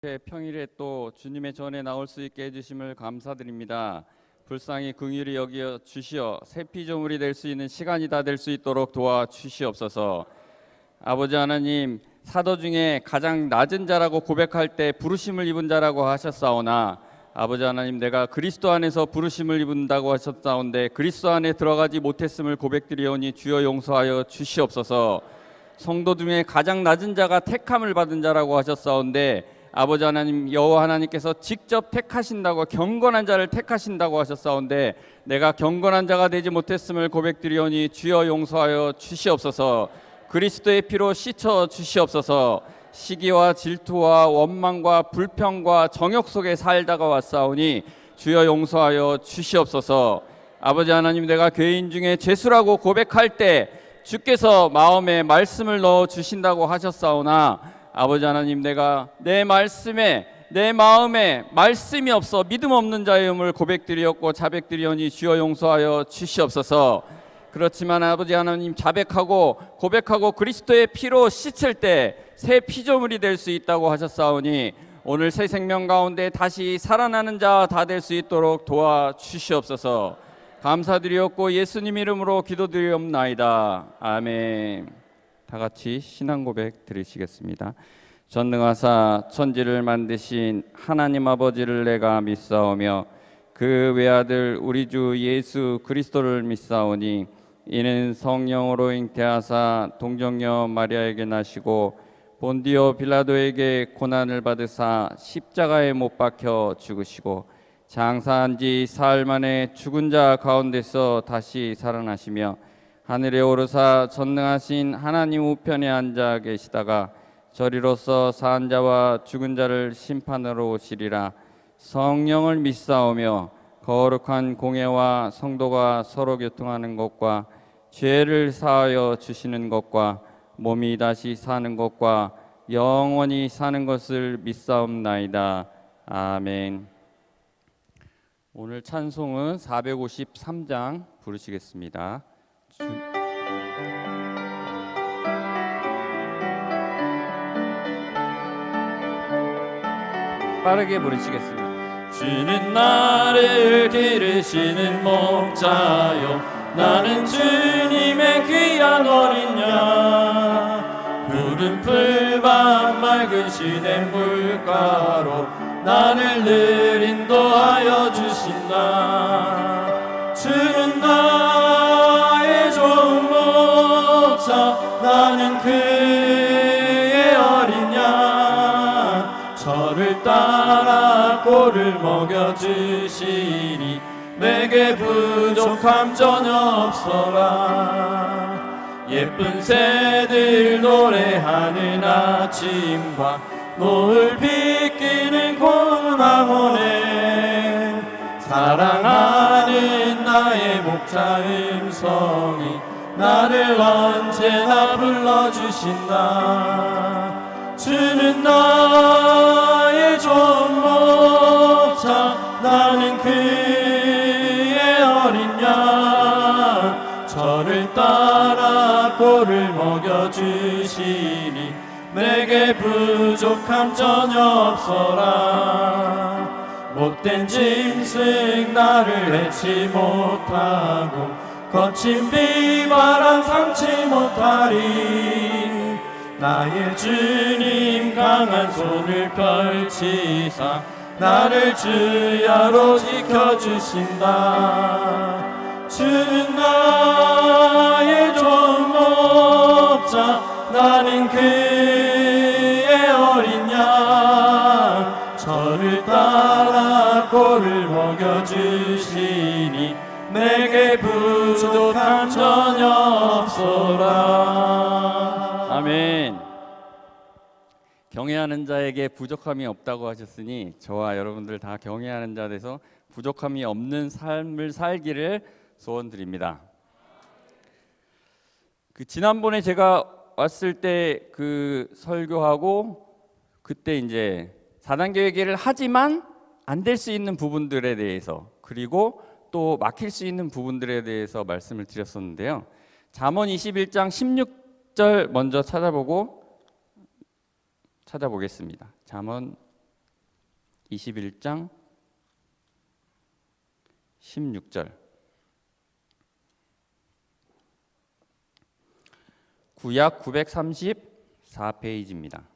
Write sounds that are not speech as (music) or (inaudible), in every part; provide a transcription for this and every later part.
평일에 또 주님의 전에 나올 수 있게 해주심을 감사드립니다. 불쌍히 긍휼히 여겨 주시어 새 피조물이 될 수 있는 시간이 다 될 수 있도록 도와 주시옵소서. 아버지 하나님 사도 중에 가장 낮은 자라고 고백할 때 부르심을 입은 자라고 하셨사오나 아버지 하나님 내가 그리스도 안에서 부르심을 입은다고 하셨사온데 그리스도 안에 들어가지 못했음을 고백드리오니 주여 용서하여 주시옵소서. 성도 중에 가장 낮은 자가 택함을 받은 자라고 하셨사온데 아버지 하나님 여호와 하나님께서 직접 택하신다고 경건한 자를 택하신다고 하셨사온데 내가 경건한 자가 되지 못했음을 고백드리오니 주여 용서하여 주시옵소서. 그리스도의 피로 씻어 주시옵소서. 시기와 질투와 원망과 불평과 정욕 속에 살다가 왔사오니 주여 용서하여 주시옵소서. 아버지 하나님 내가 죄인 중에 죄수라고 고백할 때 주께서 마음에 말씀을 넣어 주신다고 하셨사오나 아버지 하나님 내가 내 말씀에 내 마음에 말씀이 없어 믿음 없는 자의음을 고백드리었고 자백드리오니 주여 용서하여 주시옵소서. 그렇지만 아버지 하나님 자백하고 고백하고 그리스도의 피로 씻을 때 새 피조물이 될 수 있다고 하셨사오니 오늘 새 생명 가운데 다시 살아나는 자 다 될 수 있도록 도와 주시옵소서. 감사드리옵고 예수님 이름으로 기도드리옵나이다. 아멘 다 같이 신앙 고백 드리시겠습니다. 전능하사 천지를 만드신 하나님 아버지를 내가 믿사오며 그 외아들 우리 주 예수 그리스도를 믿사오니 이는 성령으로 잉태하사 동정녀 마리아에게 나시고 본디오 빌라도에게 고난을 받으사 십자가에 못 박혀 죽으시고 장사한 지 사흘 만에 죽은 자 가운데서 다시 살아나시며 하늘에 오르사 전능하신 하나님 우편에 앉아 계시다가 저리로서 산 자와 죽은 자를 심판으로 오시리라 성령을 믿사오며 거룩한 공예와 성도가 서로 교통하는 것과 죄를 사하여 주시는 것과 몸이 다시 사는 것과 영원히 사는 것을 믿사옵나이다. 아멘. 오늘 찬송은 453장 부르시겠습니다. 빠르게 부르시겠습니다. 주는 나를 기르시는 목자요. 나는 주님의 귀한 어린 양 푸른 풀밭 맑은 시냇 물가로 나를 늘 인도하여 주신다. 주는 나 따라 꼴을 먹여주시니 내게 부족함 전혀 없어라. 예쁜 새들 노래하는 아침과 노을 비끼는 황혼에 사랑하는 나의 목자 음성이 나를 언제나 불러주신다. 주는 나 의 좋은 목자 나는 그의 어린 양. 저를 따라 꼴을 먹여주시니 내게 부족함 전혀 없어라. 못된 짐승 나를 해치 못하고 거친 비바람 삼지 못하리 나의 주님 강한 손을 펼치사 나를 주야로 지켜주신다. 주는 나의 좋은 목자 나는 그의 어린 양. 저를 따라 꼴을 먹여주시니 내게 부족함 전혀 없어라 경외하는 자에게 부족함이 없다고 하셨으니 저와 여러분들 다 경외하는 자 돼서 부족함이 없는 삶을 살기를 소원드립니다. 그 지난번에 제가 왔을 때 그 설교하고 그때 이제 4단계 회개를 하지만 안 될 수 있는 부분들에 대해서 그리고 또 막힐 수 있는 부분들에 대해서 말씀을 드렸었는데요. 잠언 21장 16절 먼저 찾아보고 찾아보겠습니다. 잠언 21장 16절 구약 934페이지입니다.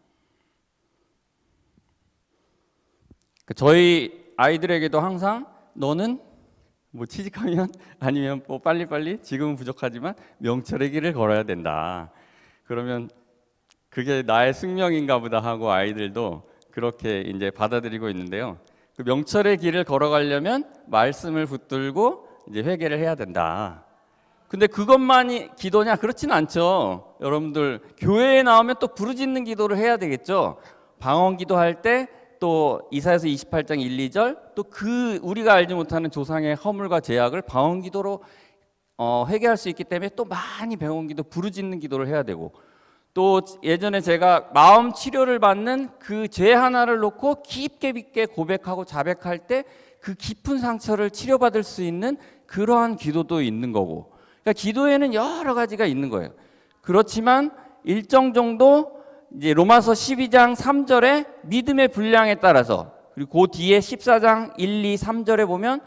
그 저희 아이들에게도 항상 너는 뭐 취직하면 (laughs) 아니면 뭐 빨리빨리 지금은 부족하지만 명철의 길을 걸어야 된다. 그러면 그게 나의 숙명인가 보다 하고 아이들도 그렇게 이제 받아들이고 있는데요. 그 명철의 길을 걸어가려면 말씀을 붙들고 이제 회개를 해야 된다. 근데 그것만이 기도냐? 그렇지는 않죠. 여러분들 교회에 나오면 또 부르짖는 기도를 해야 되겠죠. 방언 기도할 때 또 이사에서 28장 1, 2절 또 그 우리가 알지 못하는 조상의 허물과 제약을 방언 기도로 어, 회개할 수 있기 때문에 또 많이 배운 기도, 부르짖는 기도를 해야 되고 또 예전에 제가 마음 치료를 받는 그 죄 하나를 놓고 깊게 깊게 고백하고 자백할 때 그 깊은 상처를 치료받을 수 있는 그러한 기도도 있는 거고 그러니까 기도에는 여러 가지가 있는 거예요. 그렇지만 일정 정도 이제 로마서 12장 3절에 믿음의 분량에 따라서 그리고 그 뒤에 14장 1, 2, 3절에 보면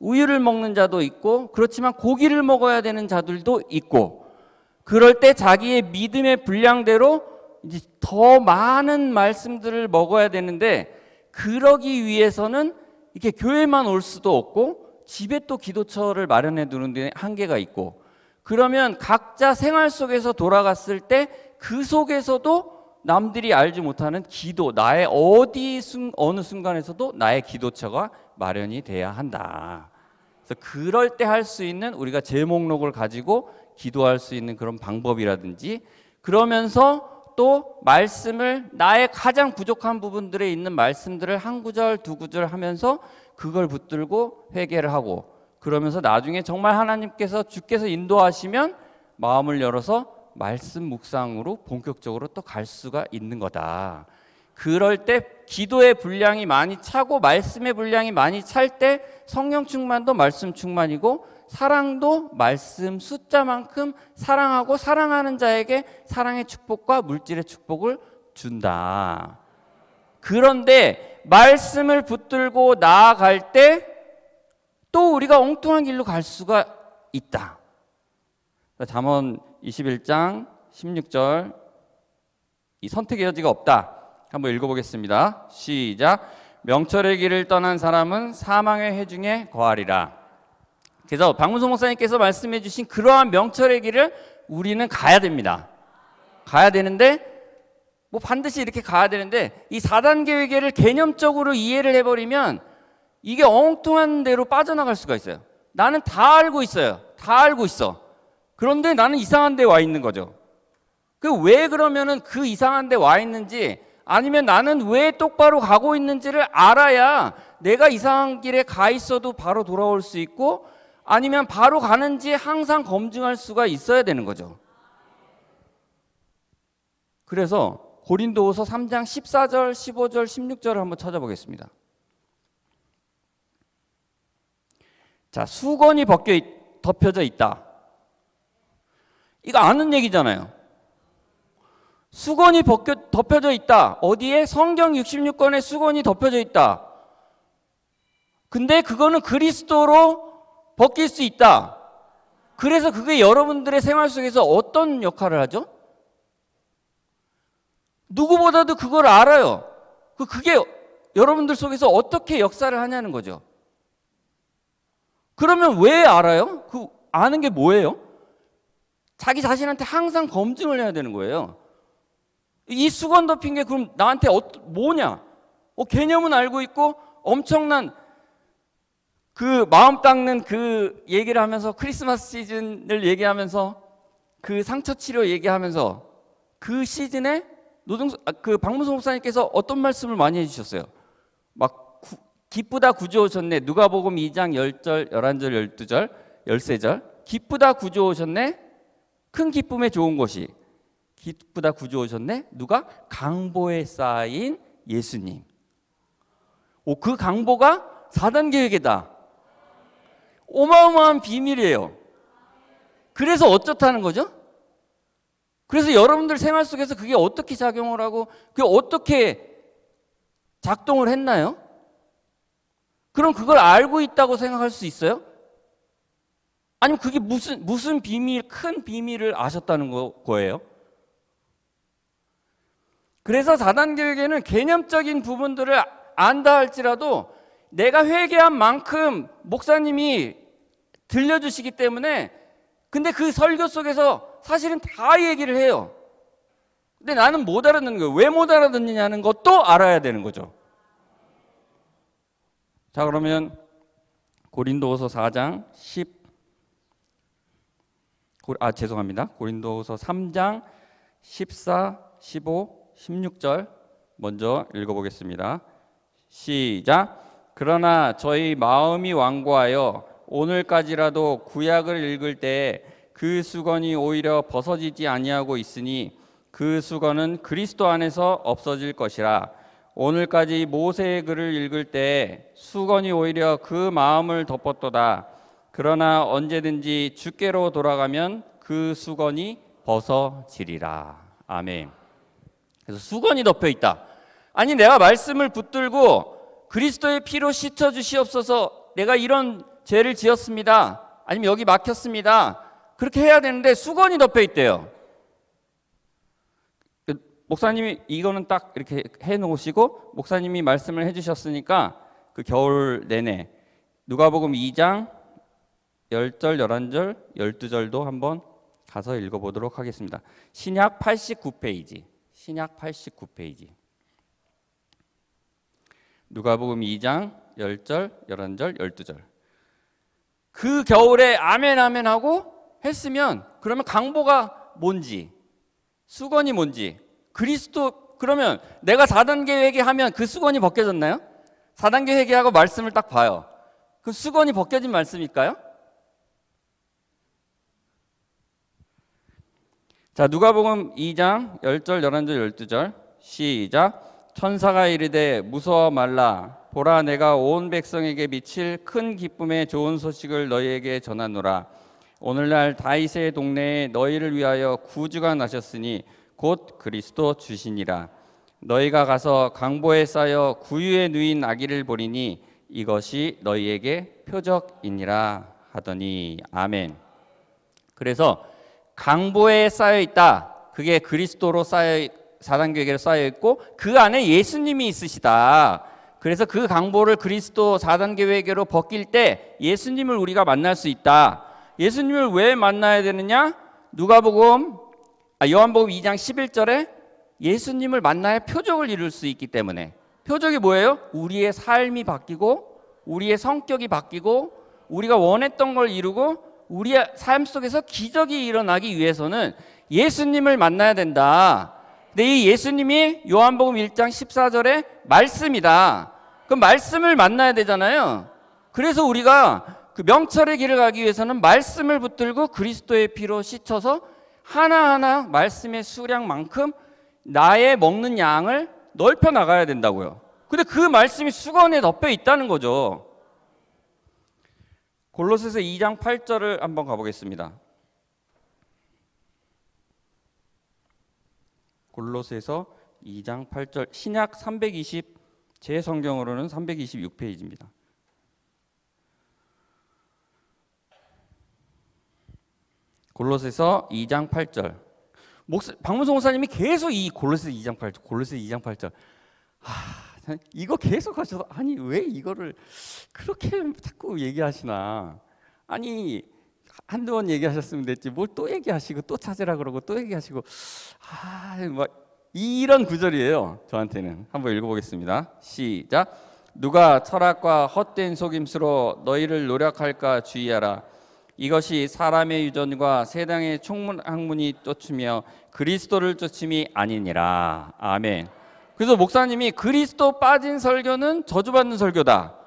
우유를 먹는 자도 있고 그렇지만 고기를 먹어야 되는 자들도 있고 그럴 때 자기의 믿음의 분량대로 이제 더 많은 말씀들을 먹어야 되는데 그러기 위해서는 이렇게 교회만 올 수도 없고 집에 또 기도처를 마련해 두는 데 한계가 있고 그러면 각자 생활 속에서 돌아갔을 때 그 속에서도 남들이 알지 못하는 기도, 나의 어디 순, 어느 순간에서도 나의 기도처가 마련이 돼야 한다. 그래서 그럴 때 할 수 있는 우리가 제 목록을 가지고 기도할 수 있는 그런 방법이라든지 그러면서 또 말씀을 나의 가장 부족한 부분들에 있는 말씀들을 한 구절 두 구절 하면서 그걸 붙들고 회개를 하고 그러면서 나중에 정말 하나님께서 주께서 인도하시면 마음을 열어서 말씀 묵상으로 본격적으로 또 갈 수가 있는 거다. 그럴 때 기도의 분량이 많이 차고 말씀의 분량이 많이 찰 때 성령 충만도 말씀 충만이고 사랑도 말씀 숫자만큼 사랑하고 사랑하는 자에게 사랑의 축복과 물질의 축복을 준다. 그런데 말씀을 붙들고 나아갈 때 또 우리가 엉뚱한 길로 갈 수가 있다. 잠언 21장 16절 이 선택의 여지가 없다. 한번 읽어보겠습니다. 시작. 명철의 길을 떠난 사람은 사망의 해중에 거하리라. 그래서 박문성 목사님께서 말씀해 주신 그러한 명철의 길을 우리는 가야 됩니다. 가야 되는데 뭐 반드시 이렇게 가야 되는데 이 4단계 회계를 개념적으로 이해를 해버리면 이게 엉뚱한 대로 빠져나갈 수가 있어요. 나는 다 알고 있어요. 다 알고 있어. 그런데 나는 이상한 데 와 있는 거죠. 그 왜 그러면은 그 이상한 데 와 있는지 아니면 나는 왜 똑바로 가고 있는지를 알아야 내가 이상한 길에 가 있어도 바로 돌아올 수 있고 아니면 바로 가는지 항상 검증할 수가 있어야 되는 거죠. 그래서 고린도후서 3장 14절, 15절, 16절을 한번 찾아보겠습니다. 자, 수건이 벗겨 있, 덮여져 있다. 이거 아는 얘기잖아요. 수건이 벗겨, 덮여져 있다. 어디에? 성경 66권에 수건이 덮여져 있다. 근데 그거는 그리스도로 벗길 수 있다. 그래서 그게 여러분들의 생활 속에서 어떤 역할을 하죠? 누구보다도 그걸 알아요. 그 그게 여러분들 속에서 어떻게 역사를 하냐는 거죠. 그러면 왜 알아요? 그 아는 게 뭐예요? 자기 자신한테 항상 검증을 해야 되는 거예요. 이 수건 덮인 게 그럼 나한테 어, 뭐냐? 어, 개념은 알고 있고 엄청난 그 마음 닦는 그 얘기를 하면서 크리스마스 시즌을 얘기하면서 그 상처 치료 얘기하면서 그 시즌에 노동 아, 그 박문성 목사님께서 어떤 말씀을 많이 해주셨어요. 막 구, 기쁘다 구주 오셨네. 누가복음 2장 10절, 11절, 12절, 13절. 기쁘다 구주 오셨네. 큰 기쁨에 좋은 것이 기쁘다 구주 오셨네. 누가 강보에 쌓인 예수님. 오, 그 강보가 4단계 회계다. 어마어마한 비밀이에요. 그래서 어쩌다는 거죠? 그래서 여러분들 생활 속에서 그게 어떻게 작용을 하고 그게 어떻게 작동을 했나요? 그럼 그걸 알고 있다고 생각할 수 있어요? 아니면 그게 무슨 무슨 비밀 큰 비밀을 아셨다는 거, 거예요? 그래서 4단 계획에는 개념적인 부분들을 안다 할지라도 내가 회개한 만큼 목사님이 들려주시기 때문에 근데 그 설교 속에서 사실은 다 얘기를 해요. 근데 나는 못 알아듣는 거예요. 왜 못 알아듣느냐는 것도 알아야 되는 거죠. 자, 그러면 고린도후서 4장 10 아, 죄송합니다. 고린도후서 3장 14, 15, 16절 먼저 읽어 보겠습니다. 시작. 그러나 저희 마음이 완고하여 오늘까지라도 구약을 읽을 때그 수건이 오히려 벗어지지 아니하고 있으니 그 수건은 그리스도 안에서 없어질 것이라. 오늘까지 모세의 글을 읽을 때 수건이 오히려 그 마음을 덮었도다. 그러나 언제든지 주께로 돌아가면 그 수건이 벗어지리라. 아멘. 그래서 수건이 덮여 있다. 아니 내가 말씀을 붙들고 그리스도의 피로 씻어 주시옵소서 내가 이런 죄를 지었습니다 아니면 여기 막혔습니다 그렇게 해야 되는데 수건이 덮여 있대요. 목사님이 이거는 딱 이렇게 해 놓으시고 목사님이 말씀을 해 주셨으니까 그 겨울 내내 누가복음 2장 10절, 11절, 12절도 한번 가서 읽어 보도록 하겠습니다. 신약 89페이지. 신약 89페이지. 누가복음 2장 10절, 11절, 12절. 그 겨울에 아멘 아멘 하고 했으면 그러면 강보가 뭔지 수건이 뭔지 그리스도 그러면 내가 4단계 회개하면 그 수건이 벗겨졌나요? 4단계 회개하고 말씀을 딱 봐요. 그 수건이 벗겨진 말씀일까요? 자, 누가복음 2장 10절, 11절, 12절 시작 천사가 이르되 무서워 말라 보라 내가 온 백성에게 미칠 큰 기쁨의 좋은 소식을 너희에게 전하노라 오늘날 다윗의 동네에 너희를 위하여 구주가 나셨으니 곧 그리스도 주시니라. 너희가 가서 강보에 쌓여 구유에 누인 아기를 보리니 이것이 너희에게 표적이니라 하더니 아멘. 그래서 강보에 쌓여 있다. 그게 그리스도로 쌓여 사단계획에 쌓여 있고 그 안에 예수님이 있으시다. 그래서 그 강보를 그리스도 사단계획으로 벗길 때 예수님을 우리가 만날 수 있다. 예수님을 왜 만나야 되느냐? 누가복음 아, 요한복음 2장 11절에 예수님을 만나야 표적을 이룰 수 있기 때문에 표적이 뭐예요? 우리의 삶이 바뀌고 우리의 성격이 바뀌고 우리가 원했던 걸 이루고 우리의 삶 속에서 기적이 일어나기 위해서는 예수님을 만나야 된다. 근데 이 예수님이 요한복음 1장 14절에 말씀이다. 그 말씀을 만나야 되잖아요. 그래서 우리가 그 명철의 길을 가기 위해서는 말씀을 붙들고 그리스도의 피로 씻어서 하나하나 말씀의 수량만큼 나의 먹는 양을 넓혀 나가야 된다고요. 근데 그 말씀이 수건에 덮여 있다는 거죠. 골로새서 2장 8절을 한번 가보겠습니다. 골로새서 2장 8절 신약 320 제 성경으로는 326페이지입니다. 골로새서 2장 8절. 목사, 박문성 목사님이 계속 이 골로새 2장 8절, 골로새 2장 8절. 하, 이거 계속 하셔서 아니 왜 이거를 그렇게 자꾸 얘기하시나? 아니 한두 번 얘기하셨으면 됐지 뭘 또 얘기하시고 또 찾으라 그러고 또 얘기하시고 아뭐 이런 구절이에요 저한테는 한번 읽어보겠습니다 시작 누가 철학과 헛된 속임수로 너희를 노력할까 주의하라 이것이 사람의 유전과 세상의 총문 학문이 쫓으며 그리스도를 쫓음이 아니니라. 아멘. 그래서 목사님이 그리스도 빠진 설교는 저주받는 설교다.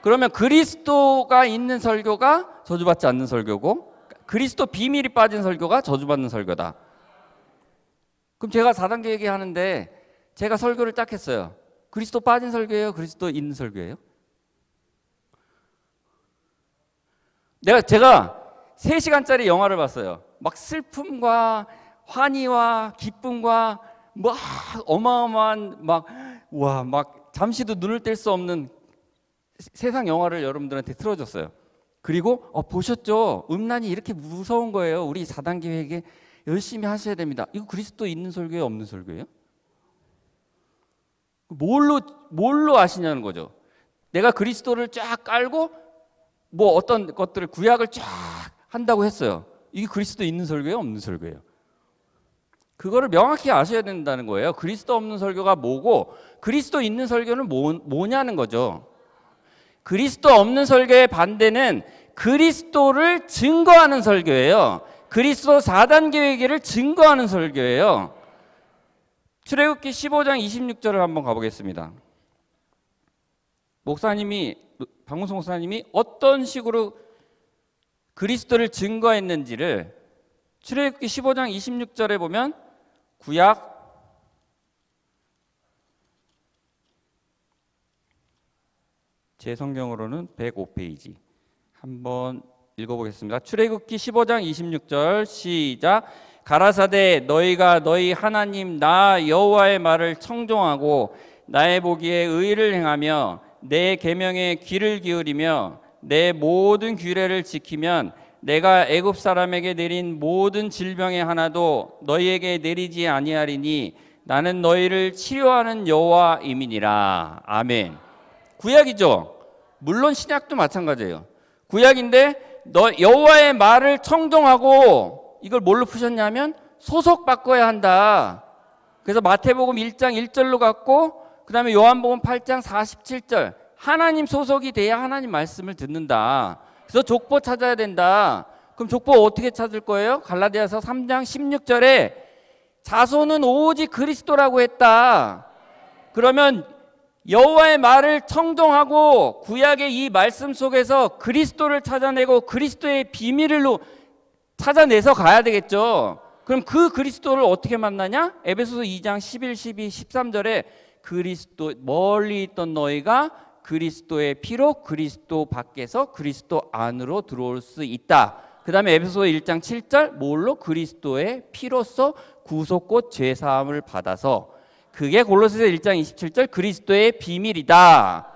그러면 그리스도가 있는 설교가 저주받지 않는 설교고 그리스도 비밀이 빠진 설교가 저주받는 설교다. 그럼 제가 4단계 얘기하는데 제가 설교를 딱 했어요. 그리스도 빠진 설교예요? 그리스도 있는 설교예요? 내가 제가 3시간짜리 영화를 봤어요. 막 슬픔과 환희와 기쁨과 막 어마어마한 막 와, 막 잠시도 눈을 뗄 수 없는 세- 세상 영화를 여러분들한테 틀어줬어요. 그리고 어, 보셨죠? 음란이 이렇게 무서운 거예요. 우리 4단계 회계 열심히 하셔야 됩니다. 이거 그리스도 있는 설교예요, 없는 설교예요? 뭘로 뭘로 아시냐는 거죠. 내가 그리스도를 쫙 깔고 뭐 어떤 것들을 구약을 쫙 한다고 했어요. 이게 그리스도 있는 설교예요, 없는 설교예요? 그거를 명확히 아셔야 된다는 거예요. 그리스도 없는 설교가 뭐고 그리스도 있는 설교는 뭐, 뭐냐는 거죠. 그리스도 없는 설교의 반대는 그리스도를 증거하는 설교예요. 그리스도 4단계 회계를 증거하는 설교예요. 출애굽기 15장 26절을 한번 가보겠습니다. 목사님이 박문수 목사님이 어떤 식으로 그리스도를 증거했는지를 출애굽기 15장 26절에 보면 구약 제 성경으로는 105페이지 한번 읽어보겠습니다. 출애굽기 15장 26절 시작 가라사대 너희가 너희 하나님 나 여호와의 말을 청종하고 나의 보기에 의를 행하며 내 계명에 귀를 기울이며 내 모든 규례를 지키면 내가 애굽 사람에게 내린 모든 질병의 하나도 너희에게 내리지 아니하리니 나는 너희를 치료하는 여호와임이니라 아멘. 구약이죠. 물론 신약도 마찬가지예요. 구약인데 너 여호와의 말을 청종하고 이걸 뭘로 푸셨냐면 소속 바꿔야 한다. 그래서 마태복음 1장 1절로 갔고 그다음에 요한복음 8장 47절 하나님 소속이 돼야 하나님 말씀을 듣는다. 그래서 족보 찾아야 된다. 그럼 족보 어떻게 찾을 거예요? 갈라디아서 3장 16절에 자손은 오직 그리스도라고 했다. 그러면 여호와의 말을 청종하고 구약의 이 말씀 속에서 그리스도를 찾아내고 그리스도의 비밀을 찾아내서 가야 되겠죠. 그럼 그 그리스도를 어떻게 만나냐? 에베소서 2장 11, 12, 13절에 그리스도 멀리 있던 너희가 그리스도의 피로 그리스도 밖에서 그리스도 안으로 들어올 수 있다. 그 다음에 에베소 1장 7절 뭘로 그리스도의 피로써 구속곧 죄 사함을 받아서 그게 골로새서 1장 27절 그리스도의 비밀이다.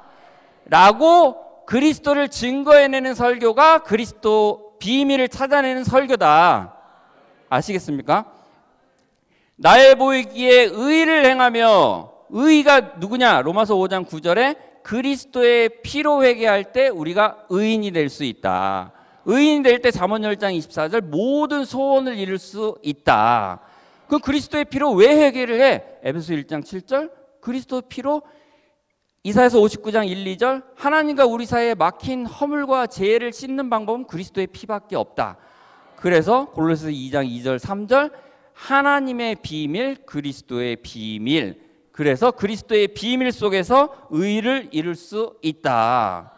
라고 그리스도를 증거해내는 설교가 그리스도 비밀을 찾아내는 설교다. 아시겠습니까? 나의 보이기에 의를 행하며 의가 누구냐? 로마서 5장 9절에 그리스도의 피로 회개할 때 우리가 의인이 될 수 있다. 의인이 될 때 잠언 10장 24절 모든 소원을 이룰 수 있다. 그 그리스도의 피로 왜 회개를 해? 에베소 1장 7절 그리스도 피로 이사에서 59장 1, 2절 하나님과 우리 사이에 막힌 허물과 죄를 씻는 방법은 그리스도의 피밖에 없다. 그래서 골로새서 2장 2절 3절 하나님의 비밀 그리스도의 비밀 그래서 그리스도의 비밀 속에서 의를 이룰 수 있다.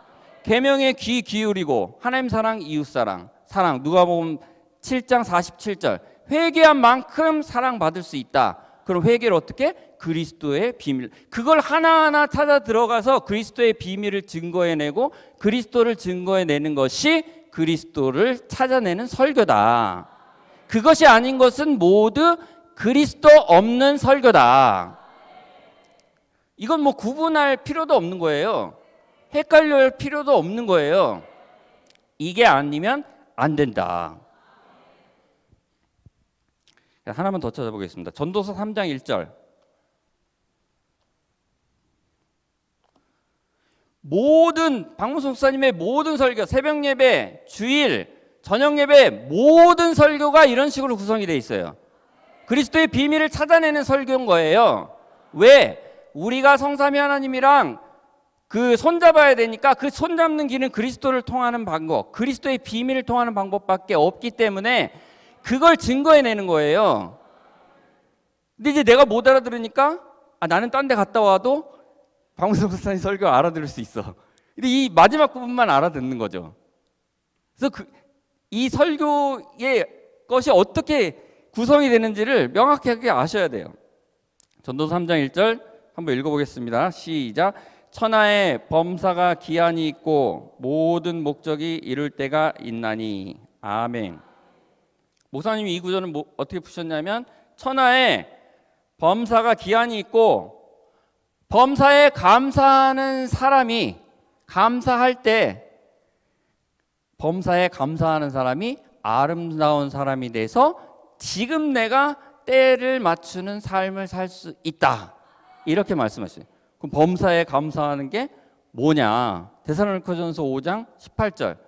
계명에 귀 기울이고 하나님 사랑 이웃 사랑 사랑 누가복음 7장 47절 회개한 만큼 사랑받을 수 있다. 그럼 회개를 어떻게? 그리스도의 비밀. 그걸 하나하나 찾아 들어가서 그리스도의 비밀을 증거해내고 그리스도를 증거해내는 것이 그리스도를 찾아내는 설교다. 그것이 아닌 것은 모두 그리스도 없는 설교다. 이건 뭐 구분할 필요도 없는 거예요. 헷갈릴 필요도 없는 거예요. 이게 아니면 안 된다. 하나만 더 찾아보겠습니다. 전도서 3장 1절. 모든 박무수 목사님의 모든 설교, 새벽 예배, 주일, 저녁 예배 모든 설교가 이런 식으로 구성이 돼 있어요. 그리스도의 비밀을 찾아내는 설교인 거예요. 왜? 우리가 성삼위 하나님이랑 그 손잡아야 되니까 그 손잡는 길은 그리스도를 통하는 방법, 그리스도의 비밀을 통하는 방법밖에 없기 때문에 그걸 증거해내는 거예요. 근데 이제 내가 못 알아들으니까 아, 나는 딴 데 갔다 와도 박문성 목사님 설교 알아들을 수 있어. 근데 이 마지막 부분만 알아듣는 거죠. 그래서 그, 이 설교의 것이 어떻게 구성이 되는지를 명확하게 아셔야 돼요. 전도서 3장 1절 한번 읽어보겠습니다. 시작. 천하에 범사가 기한이 있고 모든 목적이 이룰 때가 있나니 아멘. 목사님이 이 구절은 뭐, 어떻게 푸셨냐면 천하에 범사가 기한이 있고 범사에 감사하는 사람이 감사할 때 범사에 감사하는 사람이 아름다운 사람이 돼서 지금 내가 때를 맞추는 삶을 살 수 있다. 이렇게 말씀하셨어요. 그럼 범사에 감사하는 게 뭐냐? 데살로니가전서 5장 18절.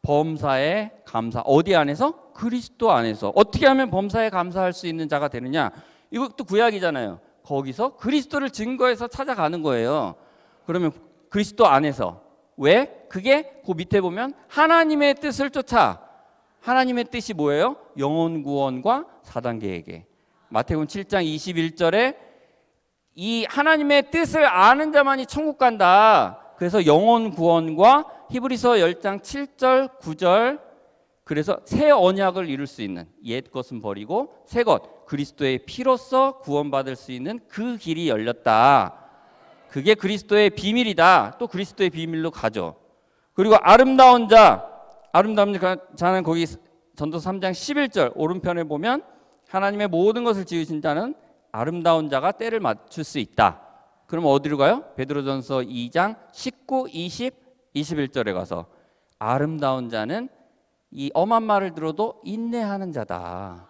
범사에 감사. 어디 안에서? 그리스도 안에서. 어떻게 하면 범사에 감사할 수 있는 자가 되느냐? 이것도 구약이잖아요. 거기서 그리스도를 증거해서 찾아가는 거예요. 그러면 그리스도 안에서 왜? 그게 그 밑에 보면 하나님의 뜻을 쫓아. 하나님의 뜻이 뭐예요? 영혼 구원과 사단 계획에. 마태복음 7장 21절에 이 하나님의 뜻을 아는 자만이 천국 간다. 그래서 영혼 구원과 히브리서 10장 7절 9절 그래서 새 언약을 이룰 수 있는 옛 것은 버리고 새 것 그리스도의 피로써 구원받을 수 있는 그 길이 열렸다. 그게 그리스도의 비밀이다. 또 그리스도의 비밀로 가죠. 그리고 아름다운 자, 아름다운 자는 거기 전도서 3장 11절 오른편에 보면 하나님의 모든 것을 지으신 자는 아름다운 자가 때를 맞출 수 있다. 그럼 어디로 가요? 베드로전서 2장 19, 20, 21절에 가서 아름다운 자는 이 엄한 말을 들어도 인내하는 자다.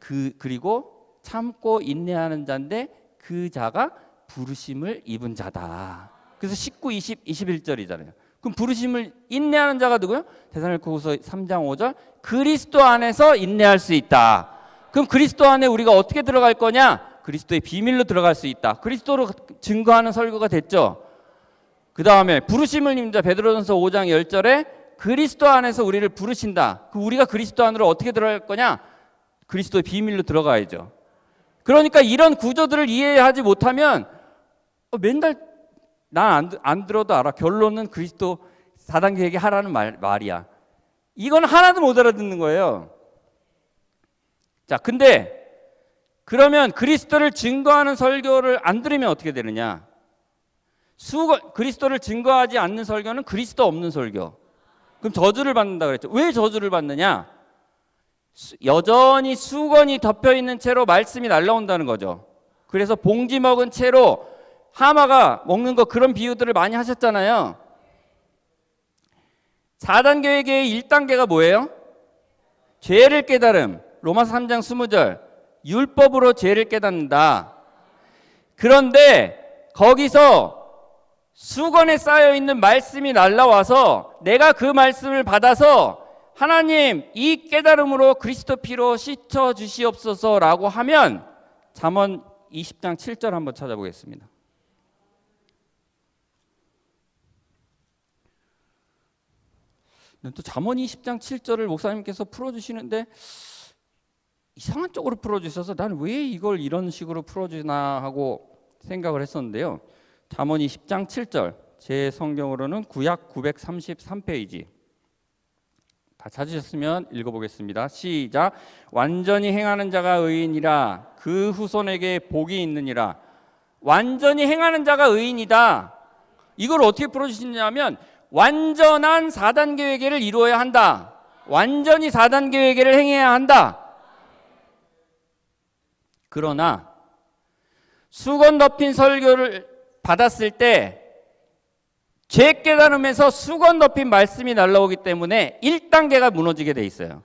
그 그리고 참고 인내하는 자인데 그 자가 부르심을 입은 자다. 그래서 19, 20, 21절이잖아요. 그럼 부르심을 인내하는 자가 누구요? 대사로니서 3장 5절 그리스도 안에서 인내할 수 있다. 그럼 그리스도 안에 우리가 어떻게 들어갈 거냐? 그리스도의 비밀로 들어갈 수 있다. 그리스도로 증거하는 설교가 됐죠. 그 다음에 부르심을 입는 자 베드로전서 5장 10절에 그리스도 안에서 우리를 부르신다. 그 우리가 그리스도 안으로 어떻게 들어갈 거냐? 그리스도의 비밀로 들어가야죠. 그러니까 이런 구조들을 이해하지 못하면 어, 맨날 난안 안 들어도 알아. 결론은 그리스도 4단계 하라는 말, 말이야. 이건 하나도 못 알아듣는 거예요. 자, 근데 그러면 그리스도를 증거하는 설교를 안 들으면 어떻게 되느냐? 수거, 그리스도를 증거하지 않는 설교는 그리스도 없는 설교. 그럼 저주를 받는다 그랬죠. 왜 저주를 받느냐? 수, 여전히 수건이 덮여 있는 채로 말씀이 날라온다는 거죠. 그래서 봉지 먹은 채로 하마가 먹는 거 그런 비유들을 많이 하셨잖아요. 4단 계획의 1단계가 뭐예요? 죄를 깨달음. 로마서 3장 20절. 율법으로 죄를 깨닫는다. 그런데 거기서 수건에 쌓여 있는 말씀이 날라와서 내가 그 말씀을 받아서 하나님 이 깨달음으로 그리스도 피로 씻어 주시옵소서라고 하면 잠언 20장 7절 한번 찾아보겠습니다. 또 잠언 20장 7절을 목사님께서 풀어 주시는데 이상한 쪽으로 풀어 주셔서 난 왜 이걸 이런 식으로 풀어 주나 하고 생각을 했었는데요. 잠언 20장 7절 제 성경으로는 구약 933페이지 다 찾으셨으면 읽어보겠습니다. 시작. 완전히 행하는 자가 의인이라 그 후손에게 복이 있느니라. 완전히 행하는 자가 의인이다. 이걸 어떻게 풀어주시냐면 완전한 4단계 회개를 이루어야 한다. 완전히 4단계 회개를 행해야 한다. 그러나 수건 덮인 설교를 받았을 때 죄 깨달음에서 수건 덮인 말씀이 날라오기 때문에 1단계가 무너지게 돼 있어요.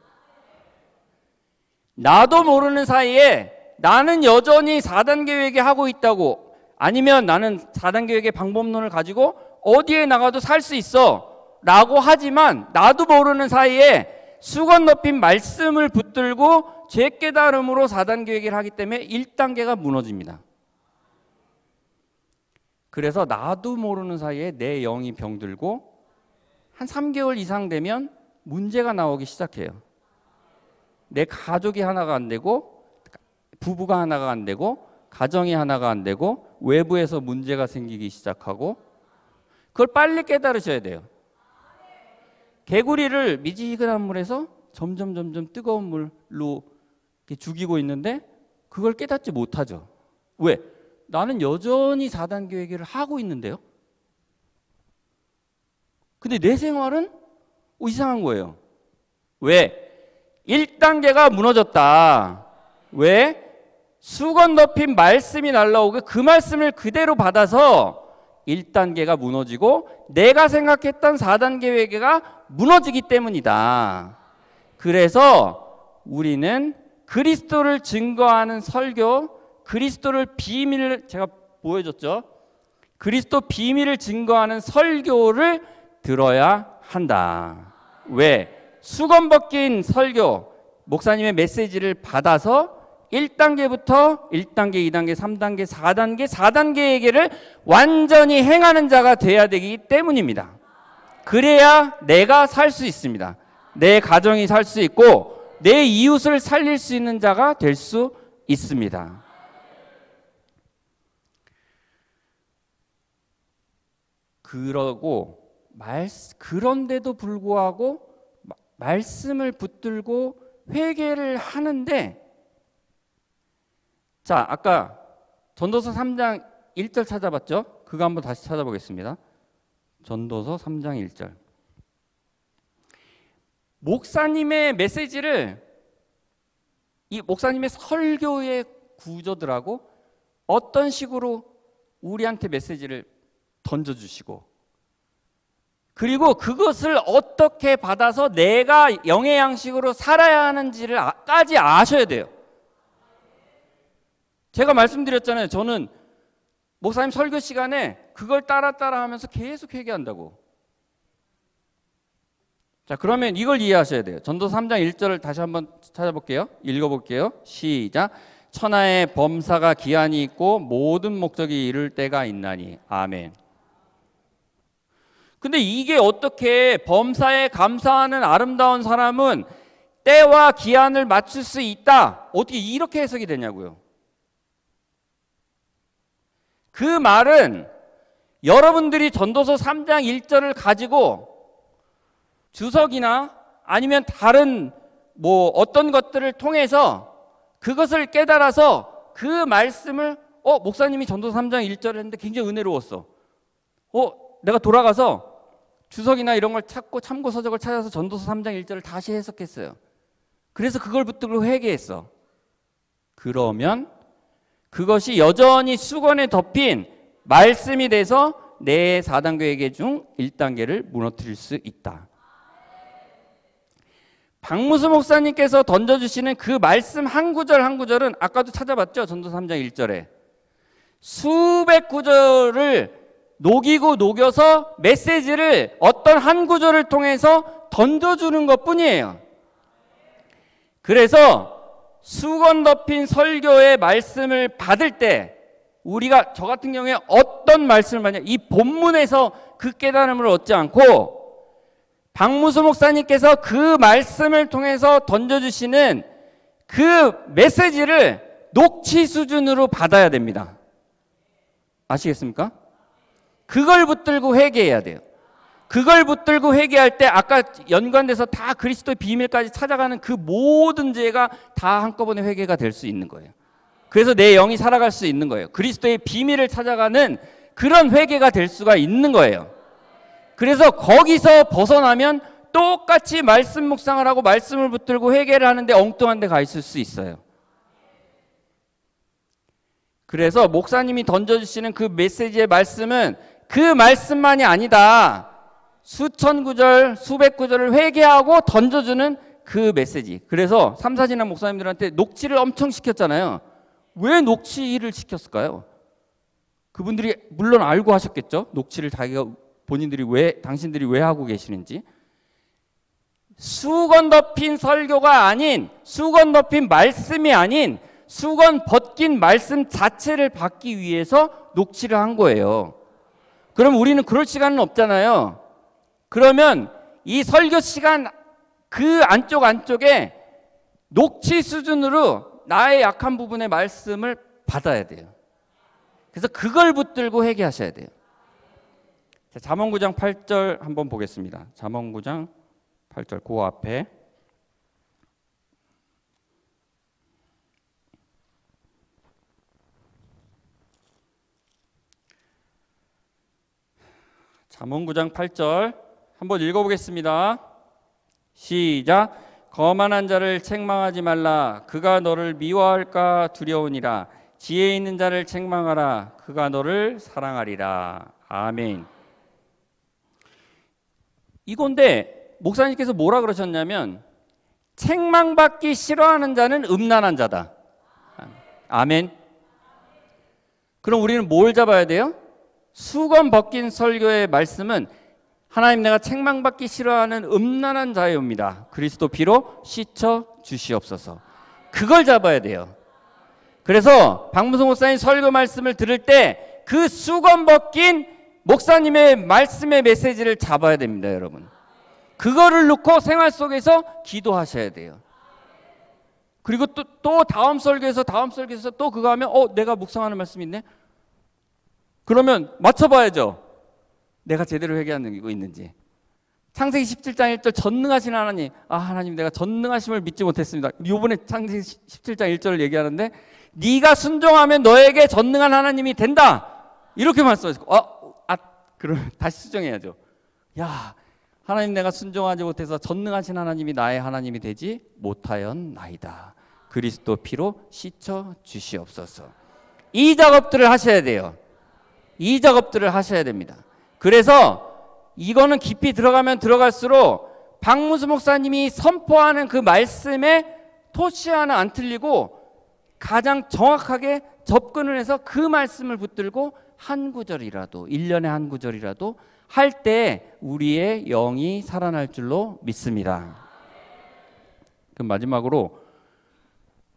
나도 모르는 사이에 나는 여전히 4단계 회개하고 있다고 아니면 나는 4단계 회개 방법론을 가지고 어디에 나가도 살 수 있어 라고 하지만 나도 모르는 사이에 수건 덮인 말씀을 붙들고 죄 깨달음으로 4단계 회개를 하기 때문에 1단계가 무너집니다. 그래서 나도 모르는 사이에 내 영이 병들고 한 3개월 이상 되면 문제가 나오기 시작해요. 내 가족이 하나가 안 되고 부부가 하나가 안 되고 가정이 하나가 안 되고 외부에서 문제가 생기기 시작하고 그걸 빨리 깨달으셔야 돼요. 개구리를 미지근한 물에서 점점 점점 뜨거운 물로 죽이고 있는데 그걸 깨닫지 못하죠. 왜? 나는 여전히 4단계 회개를 하고 있는데요. 근데 내 생활은 어, 이상한 거예요. 왜? 1단계가 무너졌다. 왜? 수건 덮인 말씀이 날라오고 그 말씀을 그대로 받아서 1단계가 무너지고 내가 생각했던 4단계 회개가 무너지기 때문이다. 그래서 우리는 그리스도를 증거하는 설교, 그리스도를 비밀을 제가 보여줬죠. 그리스도 비밀을 증거하는 설교를 들어야 한다. 왜? 수건 벗긴 설교, 목사님의 메시지를 받아서 1단계부터 1단계, 2단계, 3단계, 4단계, 4단계 얘기를 완전히 행하는 자가 돼야 되기 때문입니다. 그래야 내가 살 수 있습니다. 내 가정이 살 수 있고 내 이웃을 살릴 수 있는 자가 될 수 있습니다. 그러고 말 그런데도 불구하고 마- 말씀을 붙들고 회개를 하는데 자, 아까 전도서 3장 1절 찾아봤죠? 그거 한번 다시 찾아보겠습니다. 전도서 3장 1절. 목사님의 메시지를 이 목사님의 설교의 구조들하고 어떤 식으로 우리한테 메시지를 던져주시고 그리고 그것을 어떻게 받아서 내가 영의 양식으로 살아야 하는지를까지 아셔야 돼요. 제가 말씀드렸잖아요. 저는 목사님 설교 시간에 그걸 따라 따라 하면서 계속 회개한다고. 자, 그러면 이걸 이해하셔야 돼요. 전도 3장 1절을 다시 한번 찾아볼게요. 읽어볼게요. 시작. 천하의 범사가 기한이 있고 모든 목적이 이룰 때가 있나니. 아멘. 근데 이게 어떻게 범사에 감사하는 아름다운 사람은 때와 기한을 맞출 수 있다. 어떻게 이렇게 해석이 되냐고요. 그 말은 여러분들이 전도서 3장 1절을 가지고 주석이나 아니면 다른 뭐 어떤 것들을 통해서 그것을 깨달아서 그 말씀을 어 목사님이 전도서 3장 1절을 했는데 굉장히 은혜로웠어. 어 내가 돌아가서 주석이나 이런 걸 찾고 참고 서적을 찾아서 전도서 3장 1절을 다시 해석했어요. 그래서 그걸 붙들고 회개했어. 그러면 그것이 여전히 수건에 덮인 말씀이 돼서 내 4단계 회개 중 1단계를 무너뜨릴 수 있다. 박무수 목사님께서 던져주시는 그 말씀 한 구절 한 구절은 아까도 찾아봤죠? 전도 3장 1절에. 수백 구절을 녹이고 녹여서 메시지를 어떤 한 구절을 통해서 던져주는 것 뿐이에요. 그래서 수건 덮인 설교의 말씀을 받을 때 우리가 저 같은 경우에 어떤 말씀을 받냐 이 본문에서 그 깨달음을 얻지 않고 박무수 목사님께서 그 말씀을 통해서 던져주시는 그 메시지를 녹취 수준으로 받아야 됩니다. 아시겠습니까? 그걸 붙들고 회개해야 돼요. 그걸 붙들고 회개할 때 아까 연관돼서 다 그리스도의 비밀까지 찾아가는 그 모든 죄가 다 한꺼번에 회개가 될 수 있는 거예요. 그래서 내 영이 살아갈 수 있는 거예요. 그리스도의 비밀을 찾아가는 그런 회개가 될 수가 있는 거예요. 그래서 거기서 벗어나면 똑같이 말씀 묵상을 하고 말씀을 붙들고 회개를 하는데 엉뚱한 데 가 있을 수 있어요. 그래서 목사님이 던져주시는 그 메시지의 말씀은 그 말씀만이 아니다. 수천 구절, 수백 구절을 회개하고 던져주는 그 메시지. 그래서 삼사진학 목사님들한테 녹취를 엄청 시켰잖아요. 왜 녹취를 시켰을까요? 그분들이 물론 알고 하셨겠죠. 녹취를 자기가 본인들이 왜 당신들이 왜 하고 계시는지. 수건 덮인 설교가 아닌 수건 덮인 말씀이 아닌 수건 벗긴 말씀 자체를 받기 위해서 녹취를 한 거예요. 그럼 우리는 그럴 시간은 없잖아요. 그러면 이 설교 시간 그 안쪽 안쪽에 녹취 수준으로 나의 약한 부분의 말씀을 받아야 돼요. 그래서 그걸 붙들고 회개하셔야 돼요. 자, 잠언 9장 8절 한번 보겠습니다. 잠언 9장 8절 그 앞에 잠언 9장 8절 한번 읽어보겠습니다. 시작. 거만한 자를 책망하지 말라. 그가 너를 미워할까 두려우니라. 지혜 있는 자를 책망하라. 그가 너를 사랑하리라. 아멘. 이건데 목사님께서 뭐라 그러셨냐면 책망받기 싫어하는 자는 음란한 자다. 아멘. 그럼 우리는 뭘 잡아야 돼요? 수건 벗긴 설교의 말씀은 하나님 내가 책망받기 싫어하는 음란한 자요입니다. 그리스도 피로 씻어 주시옵소서. 그걸 잡아야 돼요. 그래서 박무성 목사님 설교 말씀을 들을 때 그 수건 벗긴 목사님의 말씀의 메시지를 잡아야 됩니다, 여러분. 그거를 놓고 생활 속에서 기도하셔야 돼요. 그리고 또, 또 다음 설교에서 다음 설교에서 또 그거 하면 어 내가 묵상하는 말씀 있네. 그러면 맞춰봐야죠. 내가 제대로 회개하고 있는지. 창세기 17장 1절 전능하신 하나님. 아 하나님 내가 전능하심을 믿지 못했습니다. 요번에 창세기 17장 1절을 얘기하는데 네가 순종하면 너에게 전능한 하나님이 된다. 이렇게 말씀하시고 어, 아 그럼 (laughs) 다시 수정해야죠. 야 하나님 내가 순종하지 못해서 전능하신 하나님이 나의 하나님이 되지 못하였나이다. 그리스도 피로 씻어 주시옵소서. 이 작업들을 하셔야 돼요. 이 작업들을 하셔야 됩니다. 그래서 이거는 깊이 들어가면 들어갈수록 박무수 목사님이 선포하는 그 말씀에 토시 하나 안 틀리고 가장 정확하게 접근을 해서 그 말씀을 붙들고 한 구절이라도 1년에 한 구절이라도 할 때 우리의 영이 살아날 줄로 믿습니다. 그럼 마지막으로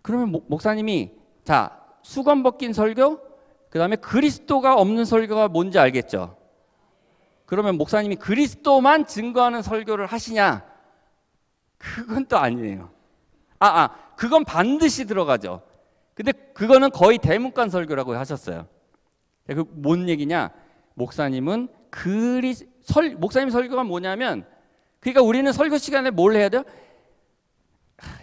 그러면 목사님이 자 수건 벗긴 설교 그 다음에 그리스도가 없는 설교가 뭔지 알겠죠? 그러면 목사님이 그리스도만 증거하는 설교를 하시냐? 그건 또 아니에요. 아, 아, 그건 반드시 들어가죠. 근데 그거는 거의 대문간 설교라고 하셨어요. 그 뭔 얘기냐? 목사님은 그리 설 목사님 설교가 뭐냐면 그러니까 우리는 설교 시간에 뭘 해야 돼요?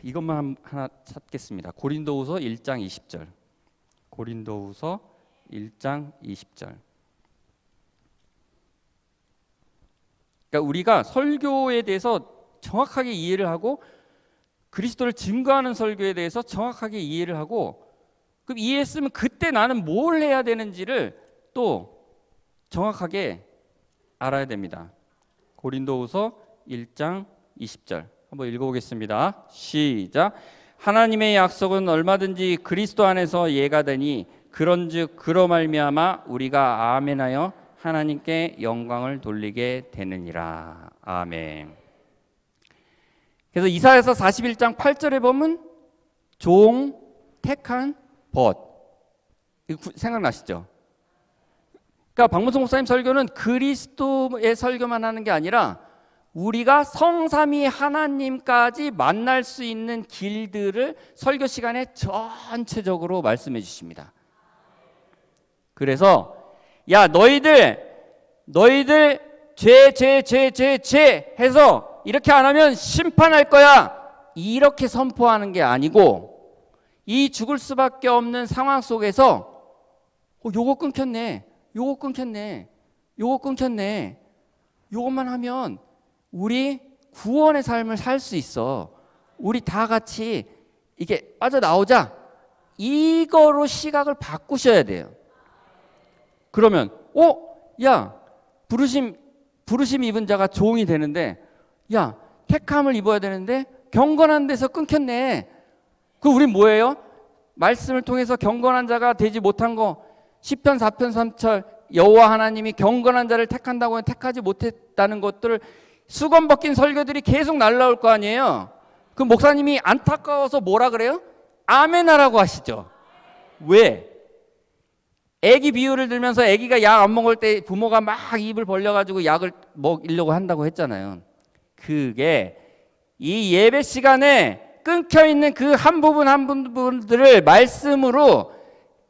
이것만 하나 찾겠습니다. 고린도후서 1장 20절. 고린도후서 1장 20절. 그러니까 우리가 설교에 대해서 정확하게 이해를 하고 그리스도를 증거하는 설교에 대해서 정확하게 이해를 하고 그럼 이해했으면 그때 나는 뭘 해야 되는지를 또 정확하게 알아야 됩니다. 고린도후서 1장 20절 한번 읽어보겠습니다. 시작. 하나님의 약속은 얼마든지 그리스도 안에서 예가 되니 그런즉 그로 말미암아 우리가 아멘하여 하나님께 영광을 돌리게 되느니라. 아멘. 그래서 이사야서 41장 8절에 보면 종 택한 벗 생각나시죠? 그러니까 박문성 목사님 설교는 그리스도의 설교만 하는 게 아니라 우리가 성삼위 하나님까지 만날 수 있는 길들을 설교 시간에 전체적으로 말씀해 주십니다. 그래서 야 너희들 너희들 죄 죄 죄 죄 죄 해서 이렇게 안 하면 심판할 거야. 이렇게 선포하는 게 아니고 이 죽을 수밖에 없는 상황 속에서 어, 요거 끊겼네. 요거 끊겼네. 요거 끊겼네. 요것만 하면 우리 구원의 삶을 살 수 있어. 우리 다 같이 이게 빠져나오자. 이거로 시각을 바꾸셔야 돼요 그러면 어? 야 부르심 부르심 입은 자가 종이 되는데 야 택함을 입어야 되는데 경건한 데서 끊겼네. 그 우리 뭐예요? 말씀을 통해서 경건한 자가 되지 못한 거 시편 4편 3철 여호와 하나님이 경건한 자를 택한다고 택하지 못했다는 것들을 수건 벗긴 설교들이 계속 날라올 거 아니에요. 그 목사님이 안타까워서 뭐라 그래요? 아멘하라고 하시죠. 왜? 애기 비유를 들면서 애기가 약 안 먹을 때 부모가 막 입을 벌려가지고 약을 먹이려고 한다고 했잖아요. 그게 이 예배 시간에 끊겨 있는 그 한 부분 한 부분들을 말씀으로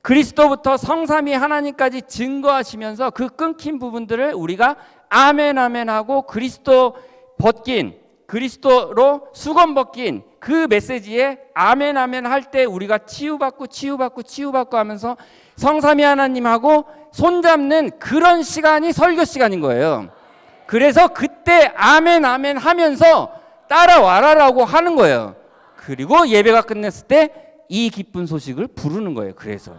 그리스도부터 성삼위 하나님까지 증거하시면서 그 끊긴 부분들을 우리가 아멘 아멘 하고 그리스도 벗긴 그리스도로 수건 벗긴 그 메시지에 아멘 아멘 할 때 우리가 치유받고 치유받고 치유받고 하면서 성삼위 하나님하고 손잡는 그런 시간이 설교 시간인 거예요. 그래서 그때 아멘 아멘 하면서 따라와라라고 하는 거예요. 그리고 예배가 끝났을 때 이 기쁜 소식을 부르는 거예요. 그래서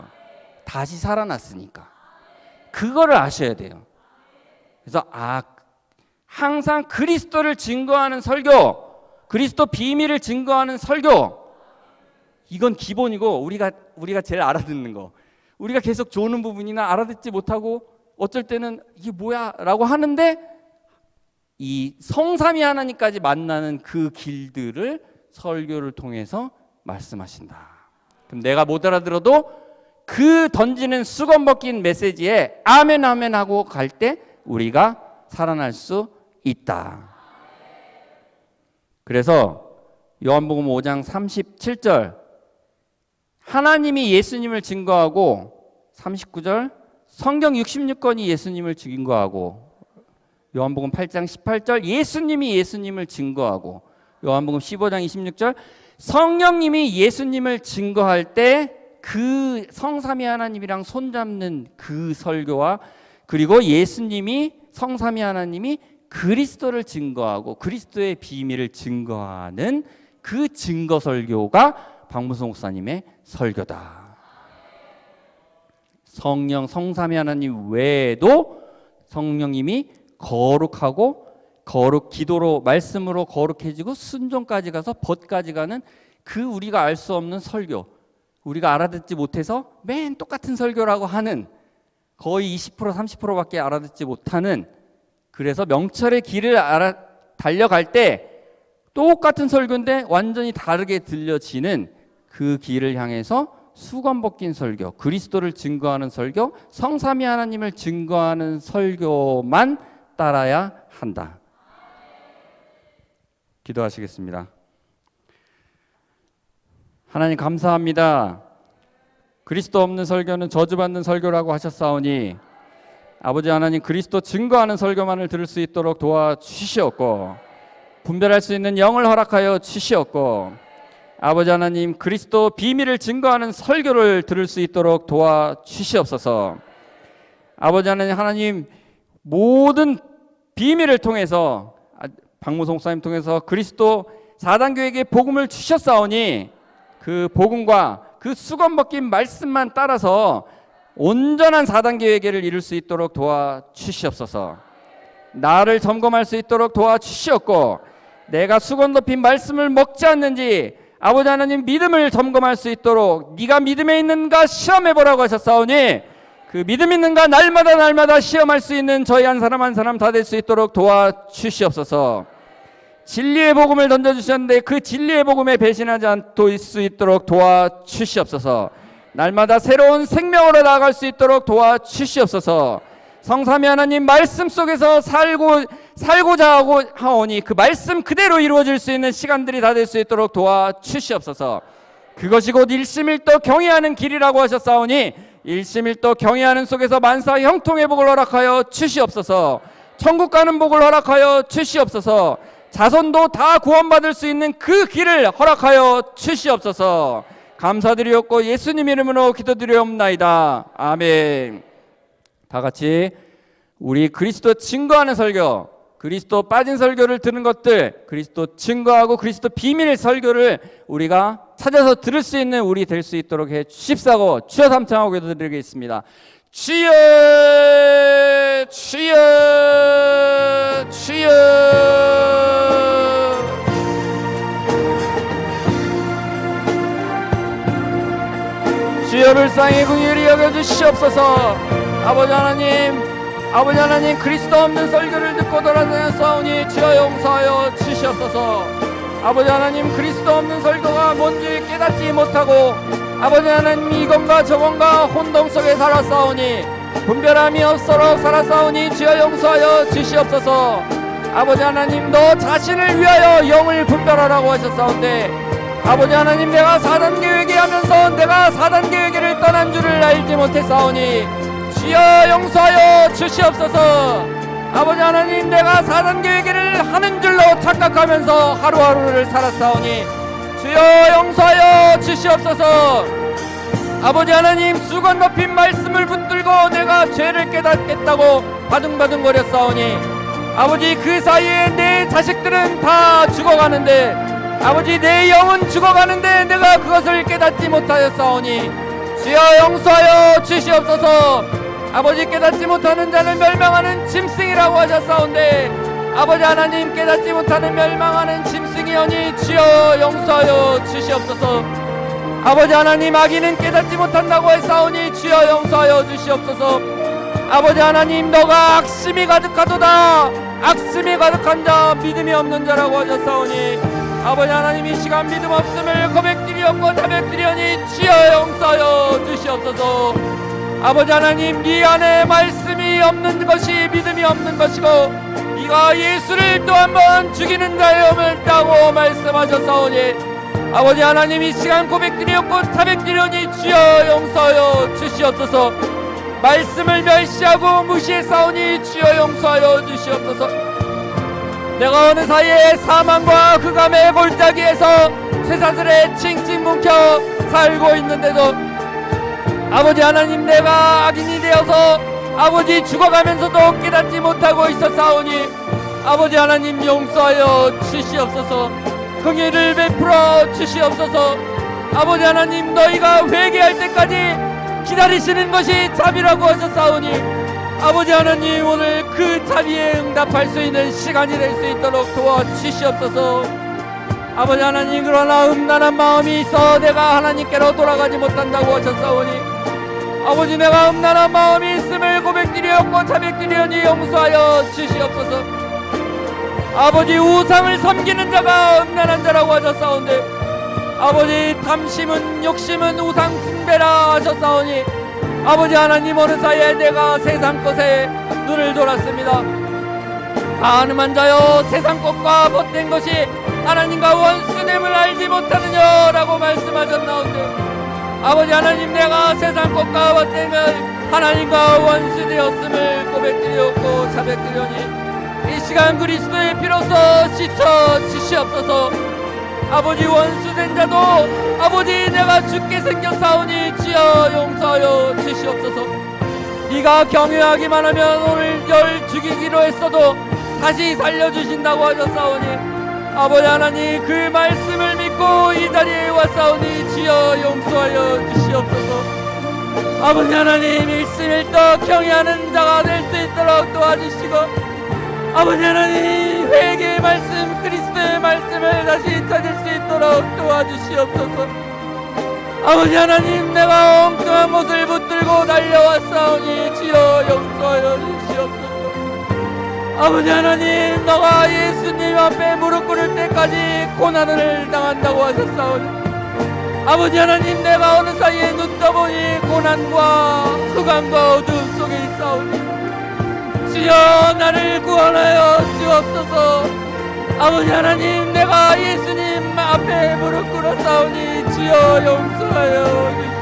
다시 살아났으니까 그거를 아셔야 돼요. 그래서 아 항상 그리스도를 증거하는 설교, 그리스도 비밀을 증거하는 설교 이건 기본이고 우리가 우리가 제일 알아듣는 거. 우리가 계속 좋는 부분이나 알아듣지 못하고 어쩔 때는 이게 뭐야라고 하는데 이 성삼위 하나님까지 만나는 그 길들을 설교를 통해서 말씀하신다. 그럼 내가 못 알아들어도 그 던지는 수건 벗긴 메시지에 아멘 아멘 하고 갈 때 우리가 살아날 수 있다. 그래서 요한복음 5장 37절 하나님이 예수님을 증거하고 39절 성경 66권이 예수님을 증거하고 요한복음 8장 18절 예수님이 예수님을 증거하고 요한복음 15장 26절 성령님이 예수님을 증거할 때 그 성삼위 하나님이랑 손잡는 그 설교와 그리고 예수님이 성삼위 하나님이 그리스도를 증거하고 그리스도의 비밀을 증거하는 그 증거 설교가 박무성 목사님의 설교다. 성령 성삼위 하나님 외에도 성령님이 거룩하고 거룩 기도로 말씀으로 거룩해지고 순종까지 가서 벗까지 가는 그 우리가 알 수 없는 설교 우리가 알아듣지 못해서 맨 똑같은 설교라고 하는 거의 20% 30%밖에 알아듣지 못하는 그래서 명철의 길을 알아 달려갈 때 똑같은 설교인데 완전히 다르게 들려지는 그 길을 향해서 수건 벗긴 설교, 그리스도를 증거하는 설교, 성삼위 하나님을 증거하는 설교만 따라야 한다. 기도하시겠습니다. 하나님 감사합니다. 그리스도 없는 설교는 저주받는 설교라고 하셨사오니 아버지 하나님 그리스도 증거하는 설교만을 들을 수 있도록 도와 주시옵고 분별할 수 있는 영을 허락하여 주시옵고 아버지 하나님 그리스도 비밀을 증거하는 설교를 들을 수 있도록 도와 주시옵소서. 아버지 하나님 하나님 모든 비밀을 통해서 아, 박무송 사님 통해서 그리스도 사단교에게 복음을 주셨사오니 그 복음과 그 수건 벗긴 말씀만 따라서 온전한 4단계 회개를 이룰 수 있도록 도와주시옵소서. 나를 점검할 수 있도록 도와주시옵고 내가 수건 덮인 말씀을 먹지 않는지 아버지 하나님 믿음을 점검할 수 있도록 네가 믿음에 있는가 시험해 보라고 하셨사오니 그 믿음 있는가 날마다 날마다 시험할 수 있는 저희 한 사람 한 사람 다 될 수 있도록 도와 주시옵소서. 진리의 복음을 던져 주셨는데 그 진리의 복음에 배신하지 않을 수 있도록 도와 주시옵소서. 날마다 새로운 생명으로 나아갈 수 있도록 도와 주시옵소서. 성삼위 하나님 말씀 속에서 살고 살고자 하고 하오니 그 말씀 그대로 이루어질 수 있는 시간들이 다 될 수 있도록 도와 주시옵소서. 그것이 곧 일심일도 경외하는 길이라고 하셨사오니 일심일도 경외하는 속에서 만사 형통의 복을 허락하여 주시옵소서. 천국 가는 복을 허락하여 주시옵소서. 자손도 다 구원받을 수 있는 그 길을 허락하여 주시옵소서. 감사드리옵고 예수님 이름으로 기도드리옵나이다. 아멘. 다 같이 우리 그리스도 증거하는 설교, 그리스도 빠진 설교를 듣는 것들, 그리스도 증거하고 그리스도 비밀 설교를 우리가 찾아서 들을 수 있는 우리 될 수 있도록 해 주십사고 주여 삼창하고 기도드리겠습니다. 주여 주여 주여 주여 불쌍히 궁휼히 여겨 주시옵소서 아버지 하나님 아버지 하나님 그리스도 없는 설교를 듣고 돌아다녔사오니 주여 용서하여 주시옵소서. 아버지 하나님 그리스도 없는 설교가 뭔지 깨닫지 못하고 아버지 하나님 이건가 저건가 혼동 속에 살았사오니 분별함이 없도록 살았사오니 주여 용서하여 주시옵소서. 아버지 하나님 너 자신을 위하여 영을 분별하라고 하셨사온데 아버지 하나님 내가 사단 계획에 하면서 내가 사단 계획을 떠난 줄을 알지 못했사오니 주여 용서하여 주시옵소서. 아버지 하나님 내가 사단 계획을 하는 줄로 착각하면서 하루하루를 살았사오니 주여 용서하여 주시옵소서. 아버지 하나님 수건 높인 말씀을 붙들고 내가 죄를 깨닫겠다고 바둥바둥거렸사오니 아버지 그 사이에 내 자식들은 다 죽어가는데 아버지 내 영은 죽어가는데 내가 그것을 깨닫지 못하였사오니 주여 용서하여 주시옵소서 아버지 깨닫지 못하는 자는 멸망하는 짐승이라고 하셨사온데 아버지 하나님 깨닫지 못하는 멸망하는 짐승이오니 주여 용서하여 주시옵소서. 아버지 하나님 아기는 깨닫지 못한다고 했사오니 주여 용서하여 주시옵소서. 아버지 하나님 너가 악심이 가득하도다. 악심이 가득한 자 믿음이 없는 자라고 하셨사오니 아버지 하나님 이 시간 믿음 없음을 고백드리었고 자백드리오니 주여 용서하여 주시옵소서 아버지 하나님 네 안에 말씀이 없는 것이 믿음이 없는 것이고 네가 예수를 또 한 번 죽이는 자의 엄을 따고 말씀하셨사오니 아버지 하나님 이 시간 고백드리었고 자백드리오니 주여 용서하여 주시옵소서. 말씀을 멸시하고 무시했사오니 주여 용서하여 주시옵소서. 내가 어느 사이에 사망과 흑암의 골짜기에서 쇠사슬에 칭칭 뭉켜 살고 있는데도 아버지 하나님 내가 악인이 되어서 아버지 죽어가면서도 깨닫지 못하고 있었사오니 아버지 하나님 용서하여 주시옵소서. 긍휼을 베풀어 주시옵소서. 아버지 하나님 너희가 회개할 때까지 기다리시는 것이 자비라고 하셨사오니 아버지 하나님 오늘 그 자비에 응답할 수 있는 시간이 될 수 있도록 도와주시옵소서. 아버지 하나님 그러나 음란한 마음이 있어 내가 하나님께로 돌아가지 못한다고 하셨사오니 아버지 내가 음란한 마음이 있음을 고백드리었고 자백드리오니 용서하여 주시옵소서. 아버지 우상을 섬기는 자가 음란한 자라고 하셨사온데 아버지 탐심은 욕심은 우상 숭배라 하셨사오니 아버지 하나님 어느 사이에 내가 세상 것에 눈을 돌았습니다. 가늠한 자여 세상 것과 벗된 것이 하나님과 원수됨을 알지 못하느냐라고 말씀하셨나온데 아버지 하나님 내가 세상 것과 벗되면 하나님과 원수 되었음을 고백드렸고 자백드려니 이 시간 그리스도의 피로서 씻어 주시옵소서. 아버지 원수된 자도 아버지 내가 죽게 생겼사오니 주여 용서하여 주시옵소서. 네가 경유하기만 하면 오늘 열 죽이기로 했어도 다시 살려주신다고 하셨사오니 아버지 하나님 그 말씀을 믿 고 이 자리에 왔사오니 주여 용서하여 주시옵소서. 아버지 하나님 일심일도 경외하는 자가 될 수 있도록 도와주시고 아버지 하나님 회개의 말씀 그리스도의 말씀을 다시 찾을 수 있도록 도와주시옵소서. 아버지 하나님 내가 엉뚱한 것을 붙들고 달려왔사오니 주여 용서하여 주시옵소서 아버지 하나님 너가 예수님 앞에 무릎 꿇을 때까지 고난을 당한다고 하셨사오니 아버지 하나님 내가 어느 사이에 눈 떠보니 고난과 흑암과 어두움 속에 있사오니 주여 나를 구원하여 주옵소서. 아버지 하나님 내가 예수님 앞에 무릎 꿇었사오니 주여 용서하여 주시옵소서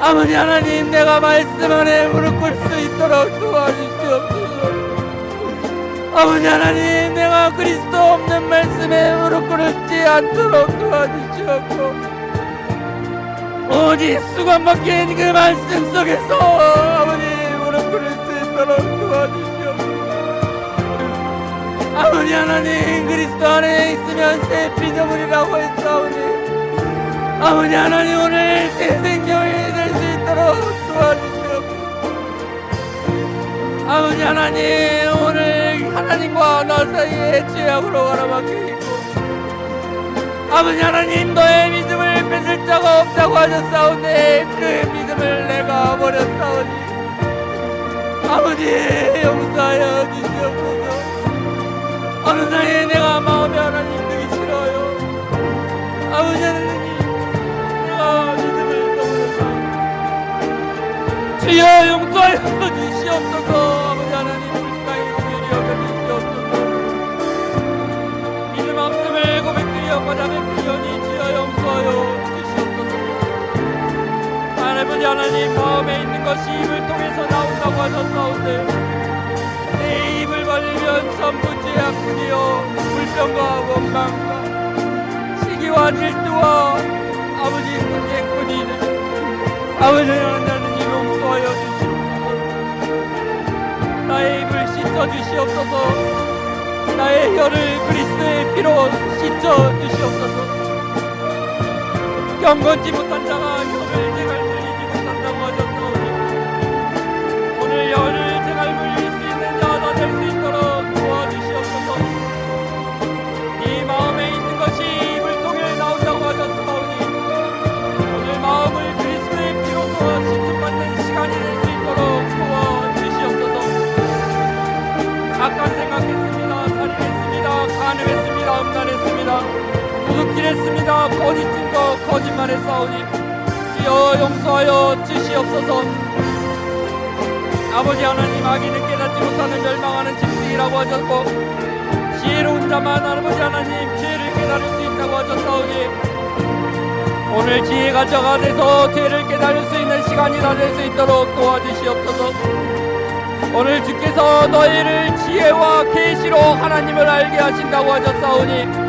아버지 하나님 내가 말씀 안에 무릎 꿇을 수 있도록 도와주시옵소서. 아버지 하나님 내가 그리스도 없는 말씀에 무릎 꿇지 않도록 도와주시옵고 오직 수건 박힌 그 말씀 속에서 아버지 무릎 꿇을 수 있도록 도와주시옵소서. 아버지 하나님 그리스도 안에 있으면 새 피조물이라고 했사오니 아버지 하나님 오늘 새 생명이 될수 있도록 도와주시옵소서. 아버지 하나님 오늘 하나님과 나 사이에 죄악으로 가라박혀 있고 아버지 하나님 너의 믿음을 뺏을 자가 없다고 하셨사오니 그 믿음을 내가 버렸사오니 아버지 용서하여 주시옵소서. 어느 사이에 내가 마음에 하나님 되기 싫어요 아버지 하나님 주여 용서하여 주시옵소서. 아버지 하나님 불쌍히 공연히 여겨 주시옵소서. 믿음 없음을 고백드리었고 자백드리오니 주여 용서하여 주시옵소서. 아버지 하나님 마음에 있는 것이 입을 통해서 나온다고 하셨사온데 내 입을 벌리면 전부 죄악뿐이요 불평과 원망과 시기와 질투와 아버지 분쟁뿐이네. 아버지 하나님 용서하여 주시옵소서. 나의 입을 씻어 주시옵소서. 나의 혀를 그리스도의 피로 씻어 주시옵소서. 경건치 못한 자가 했습니다. 도둑질했습니다. 거짓 증거 거짓말했사오니 주여 용서하여 주시옵소서. 아버지 하나님 악인을 깨닫지 못하는 멸망하는 짐승이라고 하셨고 지혜로운 자만 아버지 하나님 죄를 깨달을 수 있다고 하셨사오니 오늘 지혜가 저가 돼서 죄를 깨달을 수 있는 시간이 다 될 수 있도록 도와주시옵소서. 오늘 주께서 너희를 지혜와 계시로 하나님을 알게 하신다고 하셨사오니 그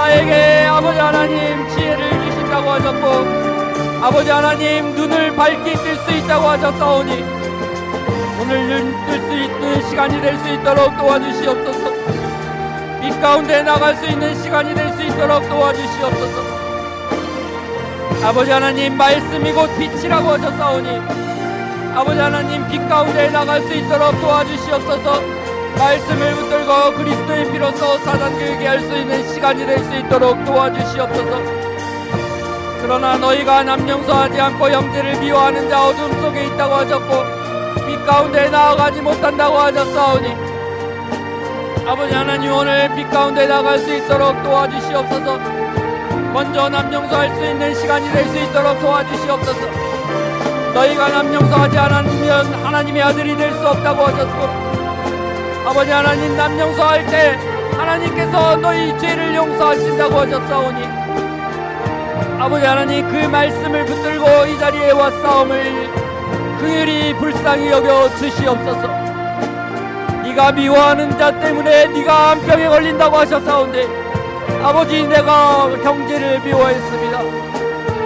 자에게 아버지 하나님 지혜를 주신다고 하셨고 아버지 하나님 눈을 밝게 뜰수 있다고 하셨사오니 오늘 눈 뜰 수 있는 시간이 될 수 있도록 도와주시옵소서. 빛 가운데 나갈 수 있는 시간이 될 수 있도록 도와주시옵소서. 아버지 하나님 말씀이 곧 빛이라고 하셨사오니 아버지 하나님 빛 가운데 나갈 수 있도록 도와주시옵소서 말씀을 붙들고 그리스도의 피로써 사단 교육에 할수 있는 시간이 될 수 있도록 도와주시옵소서. 그러나 너희가 남용서하지 않고 형제를 미워하는 자 어둠 속에 있다고 하셨고 빛 가운데 나아가지 못한다고 하셨사오니 아버지 하나님 오늘 빛 가운데 나갈 수 있도록 도와주시옵소서. 먼저 남용서할 수 있는 시간이 될 수 있도록 도와주시옵소서. 너희가 남용서하지 않으면 하나님의 아들이 될 수 없다고 하셨고 아버지 하나님 남 용서할 때 하나님께서 너희 죄를 용서하신다고 하셨사오니 아버지 하나님 그 말씀을 붙들고 이 자리에 왔사옴을 긍휼히 불쌍히 여겨 주시옵소서. 네가 미워하는 자 때문에 네가 암병에 걸린다고 하셨사온데 아버지 내가 형제를 미워했습니다.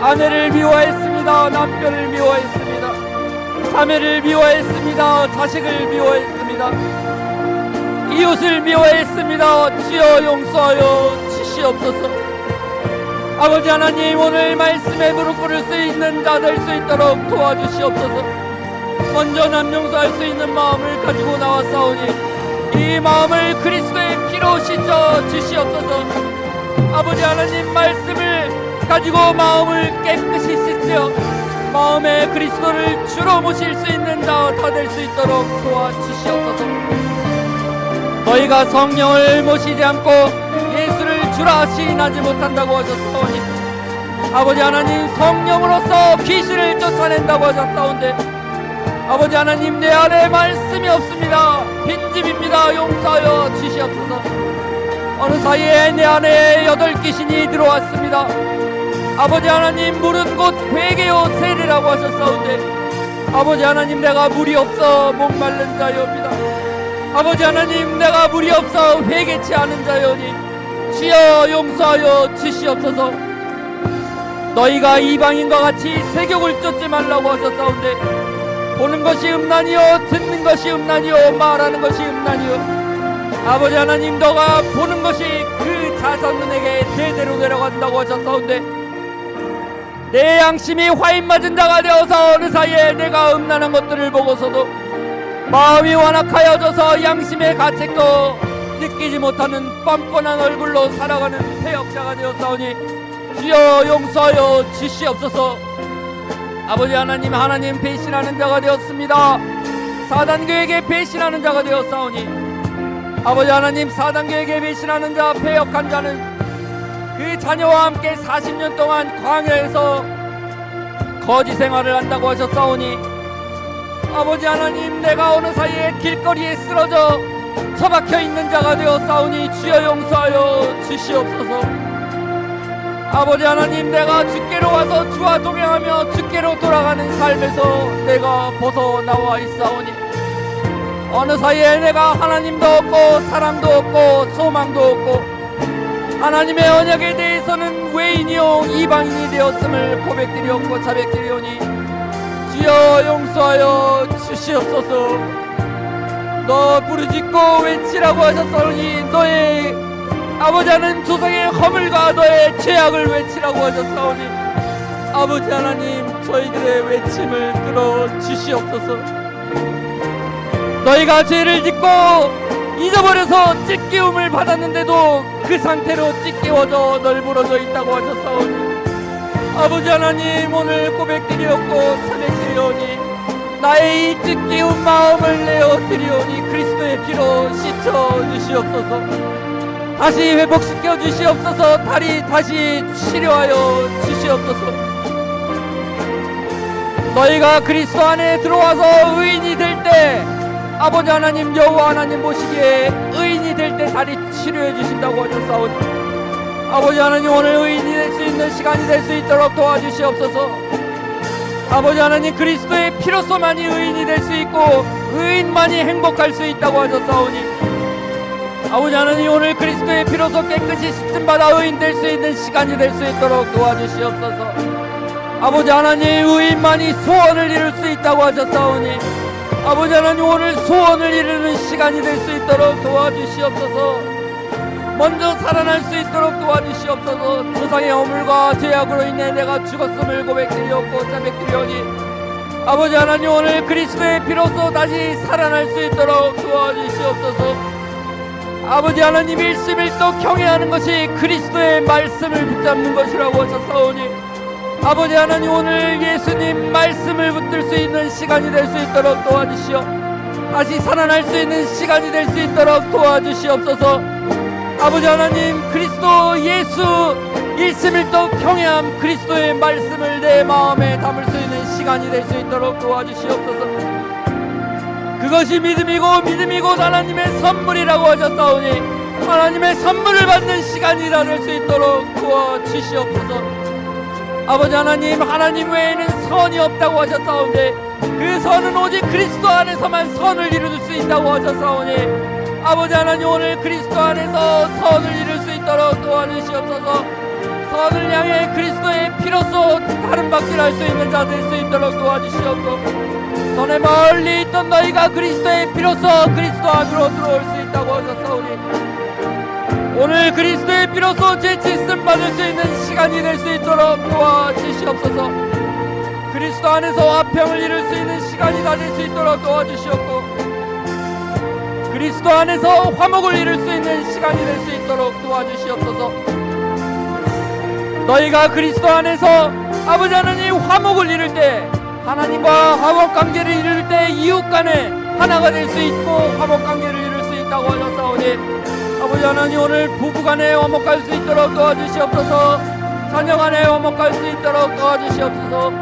아내를 미워했습니다. 남편을 미워했습니다. 자매를 미워했습니다. 자식을 미워했습니다 이웃을 미워했습니다. 주여 용서하여 주시옵소서. 아버지 하나님 오늘 말씀에 무릎 꿇을 수 있는 자 될 수 있도록 도와주시옵소서. 먼저 남용서할 수 있는 마음을 가지고 나왔사오니 이 마음을 그리스도의 피로 씻어 주시옵소서. 아버지 하나님 말씀을 가지고 마음을 깨끗이 씻어 마음에 그리스도를 주로 모실 수 있는 자 다 될 수 있도록 도와주시옵소서 너희가 성령을 모시지 않고 예수를 주라 시인하지 못한다고 하셨사오니. 아버지 하나님 성령으로서 귀신을 쫓아낸다고 하셨사온데 아버지 하나님 내 안에 말씀이 없습니다. 빈집입니다. 용서하여 주시옵소서. 어느 사이에 내 안에 여덟 귀신이 들어왔습니다. 아버지 하나님 물은 곧 회개요 세례라고 하셨사온데 아버지 하나님 내가 물이 없어 목말른 자여옵니다 아버지 하나님 내가 물이 없어 회개치 않은 자여니 주여 용서하여 주시옵소서. 너희가 이방인과 같이 세욕을 쫓지 말라고 하셨사온데 보는 것이 음란이요 듣는 것이 음란이요 말하는 것이 음란이요. 아버지 하나님 너가 보는 것이 그 자손에게 대대로 내려간다고 하셨사온데 내 양심이 화인 맞은 자가 되어서 어느 사이에 내가 음란한 것들을 보고서도 마음이 완악하여져서 양심의 가책도 느끼지 못하는 뻔뻔한 얼굴로 살아가는 폐역자가 되었사오니 주여 용서하여 주시옵소서. 아버지 하나님 하나님 배신하는 자가 되었습니다. 사단교에게 배신하는 자가 되었사오니 아버지 하나님 사단교에게 배신하는 자 폐역한 자는 그 자녀와 함께 40년 동안 광야에서 거지 생활을 한다고 하셨사오니 아버지 하나님 내가 어느 사이에 길거리에 쓰러져 처박혀 있는 자가 되어 싸우니 주여 용서하여 주시옵소서. 아버지 하나님 내가 주께로 와서 주와 동행하며 주께로 돌아가는 삶에서 내가 벗어나와 있사오니 어느 사이에 내가 하나님도 없고 사람도 없고 소망도 없고 하나님의 언약에 대해서는 외인이요 이방인이 되었음을 고백드리옵고 자백드리오니 주여 용서하여 주시옵소서. 너 부르짖고 외치라고 하셨사오니 너의 아버지 하나님 조상의 허물과 너의 죄악을 외치라고 하셨사오니 아버지 하나님 저희들의 외침을 들어 주시옵소서. 너희가 죄를 짓고 잊어버려서 찢기움을 받았는데도 그 상태로 찢기워져 널브러져 있다고 하셨사오니 아버지 하나님 오늘 고백드리었고 찬양드리오니 나의 이 찢기운 마음을 내어 드리오니 그리스도의 피로 씻어 주시옵소서. 다시 회복시켜 주시옵소서. 다리 다시 치료하여 주시옵소서. 너희가 그리스도 안에 들어와서 의인이 될 때 아버지 하나님 여호와 하나님 보시기에 의인이 될 때 다리 치료해 주신다고 하셨사오니 아버지 하나님 오늘 의인이 될 수 있는 시간이 될 수 있도록 도와주시옵소서 아버지 하나님 그리스도의 피로서만이 의인이 될 수 있고 의인만이 행복할 수 있다고 하셨사오니 아버지 하나님 오늘 그리스도의 피로서 깨끗이 씻음 받아 의인 될 수 있는 시간이 될 수 있도록 도와주시옵소서. 아버지 하나님 의인만이 소원을 이룰 수 있다고 하셨사오니 아버지 하나님 오늘 소원을 이루는 시간이 될 수 있도록 도와주시옵소서 먼저 살아날 수 있도록 도와주시옵소서. 조상의 허물과 죄악으로 인해 내가 죽었음을 고백드리옵고 자백드리오니 아버지 하나님 오늘 그리스도의 피로서 다시 살아날 수 있도록 도와주시옵소서. 아버지 하나님 일심일도 경외하는 것이 그리스도의 말씀을 붙잡는 것이라고 하셨사오니 아버지 하나님 오늘 예수님 말씀을 붙들 수 있는 시간이 될 수 있도록 도와주시오 다시 살아날 수 있는 시간이 될 수 있도록 도와주시옵소서 아버지 하나님 그리스도 예수 일심일도 경외함 그리스도의 말씀을 내 마음에 담을 수 있는 시간이 될 수 있도록 도와주시옵소서. 그것이 믿음이고 믿음이 고 하나님의 선물이라고 하셨사오니 하나님의 선물을 받는 시간이라 될수 있도록 도와주시옵소서. 아버지 하나님 하나님 외에는 선이 없다고 하셨사오니 그 선은 오직 그리스도 안에서만 선을 이룰 수 있다고 하셨사오니 아버지 하나님 오늘 그리스도 안에서 선을 이룰 수 있도록 도와주시옵소서. 선을 향해 그리스도의 피로써 다른 박질할 수 있는 자 될 수 있도록 도와주시옵고 선에 멀리 있던 너희가 그리스도의 피로써 그리스도 안으로 들어올 수 있다고 하셨사오니 오늘 그리스도의 피로써 죄 짓음 받을 수 있는 시간이 될 수 있도록 도와주시옵소서. 그리스도 안에서 화평을 이룰 수 있는 시간이 다 될 수 있도록 도와주시옵고 그리스도 안에서 화목을 이룰 수 있는 시간이 될 수 있도록 도와주시옵소서. 너희가 그리스도 안에서 아버지 하나님 화목을 이룰 때 하나님과 화목 관계를 이룰 때 이웃 간에 하나가 될 수 있고 화목 관계를 이룰 수 있다고 하셨사오니 아버지 하나님 오늘 부부 간에 화목할 수 있도록 도와주시옵소서. 자녀 간에 화목할 수 있도록 도와주시옵소서.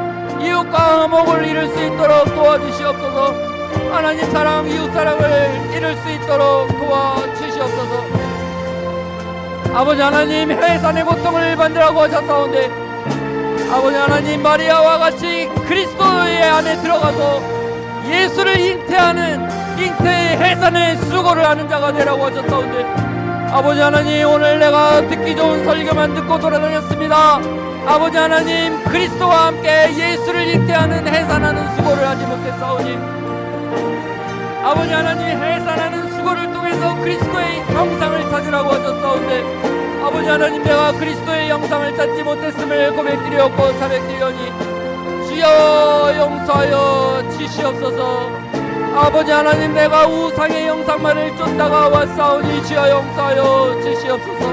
이웃과 화목을 이룰 수 있도록 도와주시옵소서 하나님 사랑 이웃 사랑을 이룰 수 있도록 도와주시옵소서. 아버지 하나님 해산의 고통을 받으라고 하셨사온데 아버지 하나님 마리아와 같이 그리스도의 안에 들어가서 예수를 잉태하는 잉태의 해산의 수고를 하는 자가 되라고 하셨사온데 아버지 하나님 오늘 내가 듣기 좋은 설교만 듣고 돌아다녔습니다. 아버지 하나님 그리스도와 함께 예수를 잉태하는 해산하는 수고를 하지 못했사오니 아버지 하나님 해산하는 수고를 통해서 그리스도의 형상을 찾으라고 하셨사온데 아버지 하나님 내가 그리스도의 형상을 찾지 못했음을 고백드리었고 자백드리오니 주여 용서하여 주시옵소서. 아버지 하나님 내가 우상의 영상만을 쫓다가 왔사오니 주여 용서하여 주시옵소서.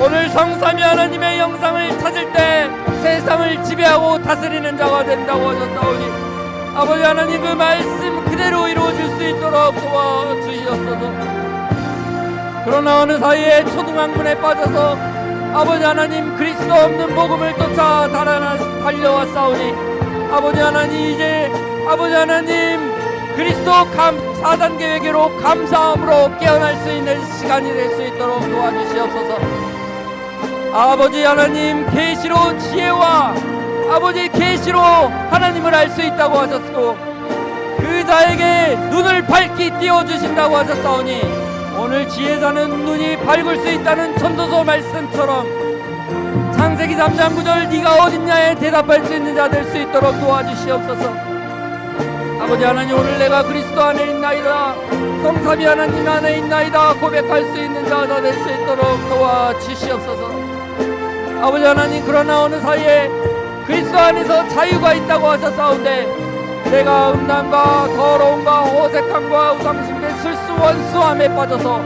오늘 성삼위 하나님의 영상을 찾을 때 세상을 지배하고 다스리는 자가 된다고 하셨사오니 아버지 하나님 그 말씀 그대로 이루어질 수 있도록 도와주시옵소서 그러나 어느 사이에 초등학문에 빠져서 아버지 하나님 그리스도 없는 복음을 쫓아 달려왔사오니 아버지 하나님 이제 아버지 하나님 그리스도 감, 사단 계획으로 감사함으로 깨어날 수 있는 시간이 될 수 있도록 도와주시옵소서. 아버지 하나님 계시로 지혜와 아버지 계시로 하나님을 알 수 있다고 하셨고 그 자에게 눈을 밝히 띄워 주신다고 하셨사오니 오늘 지혜자는 눈이 밝을 수 있다는 전도서 말씀처럼 창세기 3장 9절 네가 어딨냐에 대답할 수 있는 자 될 수 있도록 도와주시옵소서. 아버지 하나님 오늘 내가 그리스도 안에 있나이다. 성삼이 하나님 안에 있나이다. 고백할 수 있는 자가 될 수 있도록 도와주시옵소서. 아버지 하나님 그러나 어느 사이에 그리스도 안에서 자유가 있다고 하셨사온데 내가 음란과 더러움과 어색함과 우상심의 술수 원수함에 빠져서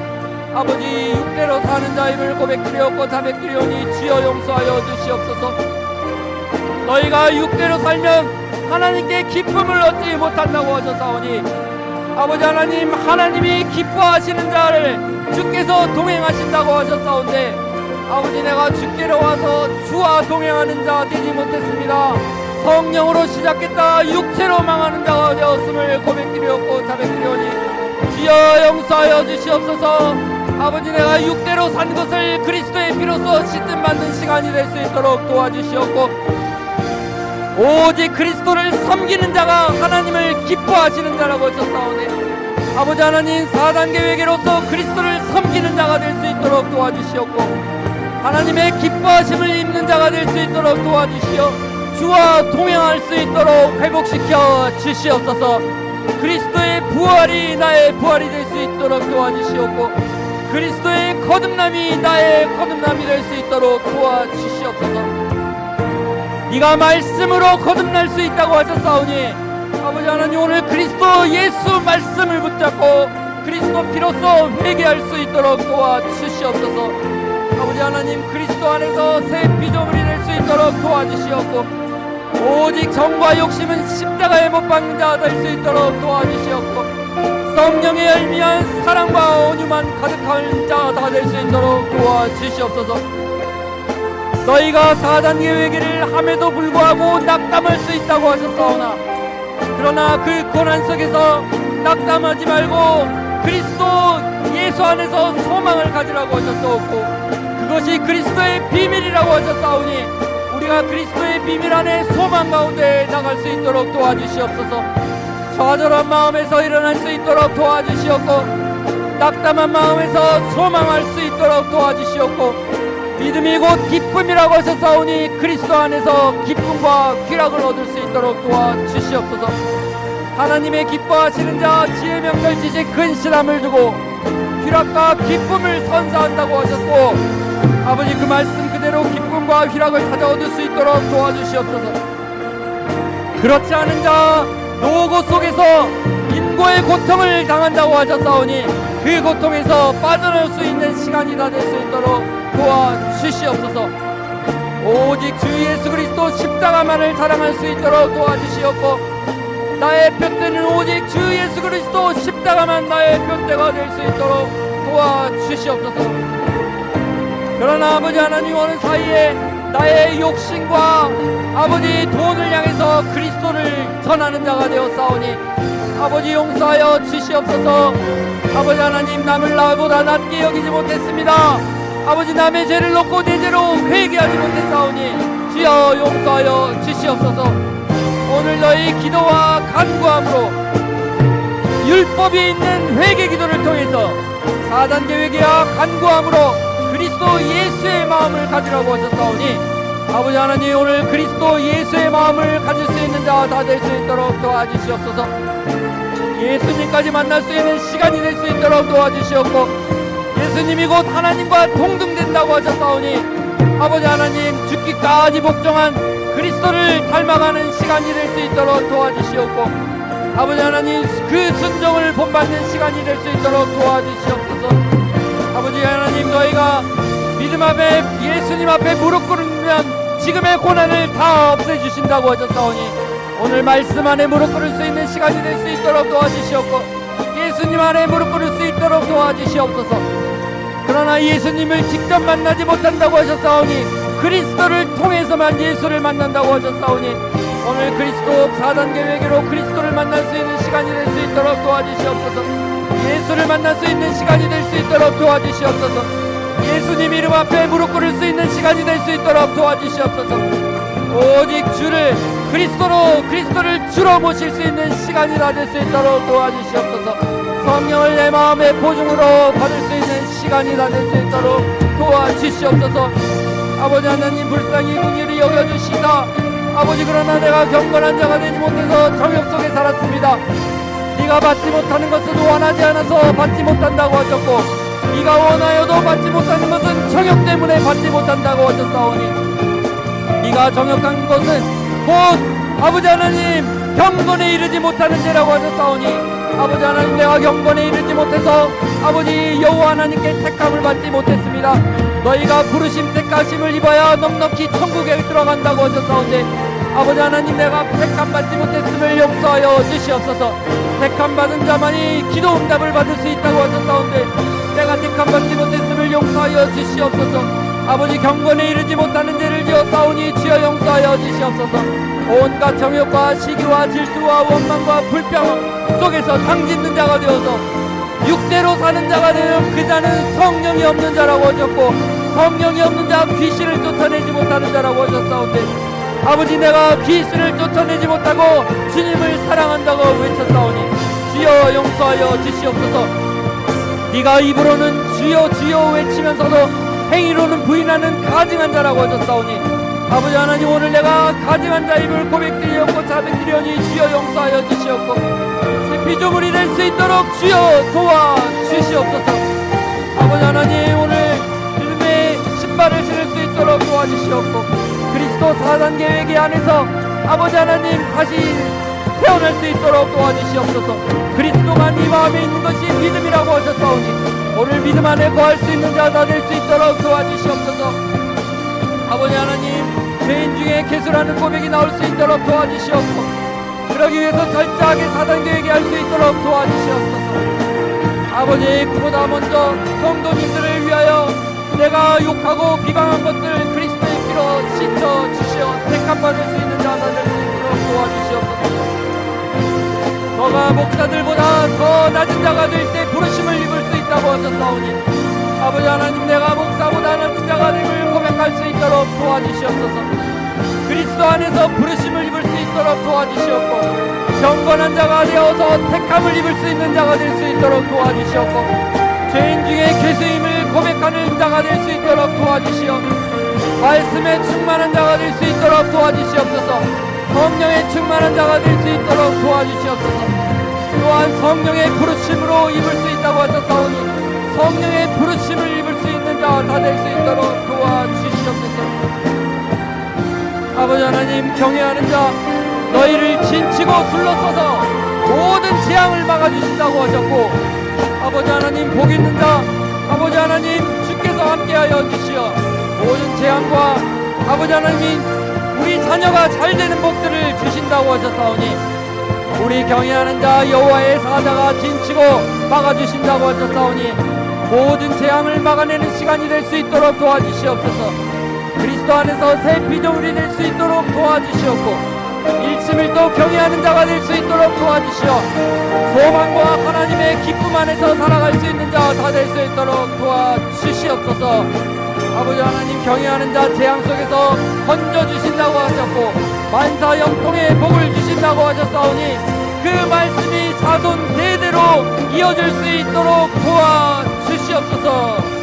아버지 육대로 사는 자임을 고백드리었고 자백드리오니 주여 용서하여 주시옵소서. 너희가 육대로 살면 하나님께 기쁨을 얻지 못한다고 하셨사오니 아버지 하나님 하나님이 기뻐하시는 자를 주께서 동행하신다고 하셨사온데 아버지 내가 주께로 와서 주와 동행하는 자 되지 못했습니다. 성령으로 시작했다. 육체로 망하는 자가 되었음을 고백드렸고 자백드려니 주여 용서하여 주시옵소서. 아버지 내가 육대로 산 것을 그리스도의 피로써 씻음 받는 시간이 될 수 있도록 도와주시옵고 오직 그리스도를 섬기는 자가 하나님을 기뻐하시는 자라고 하셨사오니 아버지 하나님 사단 계획으로서 그리스도를 섬기는 자가 될 수 있도록 도와주시옵고 하나님의 기뻐하심을 입는 자가 될 수 있도록 도와주시어 주와 동행할 수 있도록 회복시켜 주시옵소서. 그리스도의 부활이 나의 부활이 될 수 있도록 도와주시옵고 그리스도의 거듭남이 나의 거듭남이 될 수 있도록 도와주시옵소서. 네가 말씀으로 거듭날 수 있다고 하셨사오니 아버지 하나님 오늘 그리스도 예수 말씀을 붙잡고 그리스도 피로써 회개할 수 있도록 도와주시옵소서 아버지 하나님 그리스도 안에서 새 피조물이 될 수 있도록 도와주시옵고 오직 정과 욕심은 십자가에 못 박는 자 될 수 있도록 도와주시옵고 성령의 열미한 사랑과 온유만 가득한 자가 될수 있도록 도와주시옵소서. 너희가 사단 계획을 함에도 불구하고 낙담할 수 있다고 하셨사오나 그러나 그 고난 속에서 낙담하지 말고 그리스도 예수 안에서 소망을 가지라고 하셨사옵고 그것이 그리스도의 비밀이라고 하셨사오니 우리가 그리스도의 비밀 안에 소망 가운데 나갈 수 있도록 도와주시옵소서. 좌절한 마음에서 일어날 수 있도록 도와주시옵고 낙담한 마음에서 소망할 수 있도록 도와주시옵고 믿음이 곧 기쁨이라고 하셨사오니 그리스도 안에서 기쁨과 쾌락을 얻을 수 있도록 도와주시옵소서. 하나님의 기뻐하시는 자 지혜 명철 지식 근실함을 두고 쾌락과 기쁨을 선사한다고 하셨고 아버지 그 말씀 그대로 기쁨과 쾌락을 찾아 얻을 수 있도록 도와주시옵소서. 그렇지 않은 자 노고 속에서 인고의 고통을 당한다고 하셨사오니 그 고통에서 빠져나올 수 있는 시간이 다 될 수 있도록 도와주시옵소서. 오직 주 예수 그리스도 십자가만을 자랑할 수 있도록 도와주시옵고 나의 표대는 오직 주 예수 그리스도 십자가만 나의 표대가 될 수 있도록 도와주시옵소서 그러나 아버지 하나님 오는 사이에 나의 욕심과 아버지 돈을 향해서 그리스도를 전하는 자가 되었사오니 아버지 용서하여 주시옵소서. 아버지 하나님 남을 나보다 낫게 여기지 못했습니다. 아버지 남의 죄를 놓고 내 죄로 회개하지 못했사오니 주여 용서하여 주시옵소서. 오늘 너희 기도와 간구함으로 율법이 있는 회개 기도를 통해서 사단 계획이야 간구함으로 그리스도 예수의 마음을 가지라고 하셨사오니 아버지 하나님 오늘 그리스도 예수의 마음을 가질 수 있는 자다될 수 있도록 도와주시옵소서. 예수님까지 만날 수 있는 시간이 될 수 있도록 도와주시옵고 예수님이 곧 하나님과 동등된다고 하셨사오니 아버지 하나님 죽기까지 복종한 그리스도를 닮아가는 시간이 될 수 있도록 도와주시옵고 아버지 하나님 그 순종을 본받는 시간이 될 수 있도록 도와주시옵소서 아버지 하나님 너희가 믿음 앞에 예수님 앞에 무릎 꿇으면 지금의 고난을 다 없애주신다고 하셨사오니 오늘 말씀 안에 무릎 꿇을 수 있는 시간이 될 수 있도록 도와주시옵고 예수님 안에 무릎 꿇을 수 있도록 도와주시옵소서. 그러나 예수님을 직접 만나지 못한다고 하셨사오니 그리스도를 통해서만 예수를 만난다고 하셨사오니 오늘 그리스도 사단 계획으로 그리스도를 만날 수 있는 시간이 될 수 있도록 도와주시옵소서 예수를 만날 수 있는 시간이 될 수 있도록 도와주시옵소서. 예수님 이름 앞에 무릎 꿇을 수 있는 시간이 될 수 있도록 도와주시옵소서. 오직 주를 그리스도로 그리스도를 주로 모실 수 있는 시간이 다 될 수 있도록 도와주시옵소서. 성령을 내 마음의 보증으로 받을 수 있는 시간이 다 될 수 있도록 도와주시옵소서. 아버지 하나님 불쌍히 긍휼히 여겨주시다 아버지 그러나 내가 경건한 자가 되지 못해서 정욕 속에 살았습니다 네가 받지 못하는 것은 원하지 않아서 받지 못한다고 하셨고 네가 원하여도 받지 못하는 것은 정욕 때문에 받지 못한다고 하셨사오니 네가 정욕한 것은 곧 아버지 하나님 경건에 이르지 못하는 죄라고 하셨사오니 아버지 하나님 내가 경건에 이르지 못해서 아버지 여호와 하나님께 택함을 받지 못했습니다. 너희가 부르심 택하심을 입어야 넉넉히 천국에 들어간다고 하셨사온데 아버지 하나님 내가 택함 받지 못했음을 용서하여 주시옵소서 택함 받은 자만이 기도 응답을 받을 수 있다고 하셨사온데 내가 택함 받지 못했음을 용서하여 주시옵소서. 아버지 경건에 이르지 못하는 죄를 지어 싸우니 주여 용서하여 주시옵소서. 온갖 정욕과 시기와 질투와 원망과 불평 속에서 당짓는 자가 되어서 육대로 사는 자가 되어 그 자는 성령이 없는 자라고 하셨고 성령이 없는 자 귀신을 쫓아내지 못하는 자라고 하셨사온데 아버지 내가 귀신을 쫓아내지 못하고 주님을 사랑한다고 외쳤사오니 주여 용서하여 주시옵소서. 네가 입으로는 주여 주여 외치면서도 행위로는 부인하는 가증한 자라고 하셨사오니 아버지 하나님 오늘 내가 가증한 자 입을 고백드리었고 자백드리오니 주여 용서하여 주시옵고 새 피조물이 될 수 있도록 주여 도와 주시옵소서. 아버지 하나님 오늘 믿음의 신발을 신을 수 있도록 도와주시옵고 그리스도 사단 계획의 안에서 아버지 하나님 다시 태어날 수 있도록 도와주시옵소서. 그리스도가 네 마음에 있는 것이 믿음이라고 하셨사오니 오늘 믿음 안에 거할 수 있는 자가 될 수 있도록 도와주시옵소서. 아버지 하나님 죄인 중에 개수라는 고백이 나올 수 있도록 도와주시옵고 그러기 위해서 철저하게 사단 계획이 할 수 있도록 도와주시옵소서. 아버지 그보다 먼저 성도님들을 위하여 내가 욕하고 비방한 것들 피로 씻어 주시어 택함 받을 수 있는 자가 될 수 있도록 도와주시옵소서. 너가 목사들보다 더 낮은 자가 될 때 부르심을 입을 수 있다고 하셨사오니 아버지 하나님 내가 목사보다 낮은 자가 됨을 고백할 수 있도록 도와주시옵소서. 그리스도 안에서 부르심을 입을 수 있도록 도와주시옵고 경건한 자가 되어서 택함을 입을 수 있는 자가 될 수 있도록 도와주시옵고 죄인 중에 죄수임을 고백하는 자가 될 수 있도록 도와주시옵 말씀에 충만한 자가 될 수 있도록 도와주시옵소서. 성령에 충만한 자가 될 수 있도록 도와주시옵소서. 또한 성령의 부르심으로 입을 수 있다고 하셨사오니 성령의 부르심을 입을 수 있는 자가 다 될 수 있도록 도와주시옵소서. 아버지 하나님 경외하는 자 너희를 진치고 둘러서서 모든 재앙을 막아주신다고 하셨고 아버지 하나님 복 있는 자 아버지 하나님 주께서 함께하여 주시어 모든 재앙과 아버지 하나님 우리 자녀가 잘 되는 복들을 주신다고 하셨사오니 우리 경외하는 자 여호와의 사자가 진치고 막아주신다고 하셨사오니 모든 재앙을 막아내는 시간이 될 수 있도록 도와주시옵소서. 그리스도 안에서 새 피조물이 될 수 있도록 도와주시옵고 일심을 또 경외하는 자가 될 수 있도록 도와주시어 소망과 하나님의 기쁨 안에서 살아갈 수 있는 자가 다 될 수 있도록 도와주시옵소서 아버지 하나님 경외하는 자 재앙 속에서 건져주신다고 하셨고 만사 영통의 복을 주신다고 하셨사오니 그 말씀이 자손 대대로 이어질 수 있도록 도와주시옵소서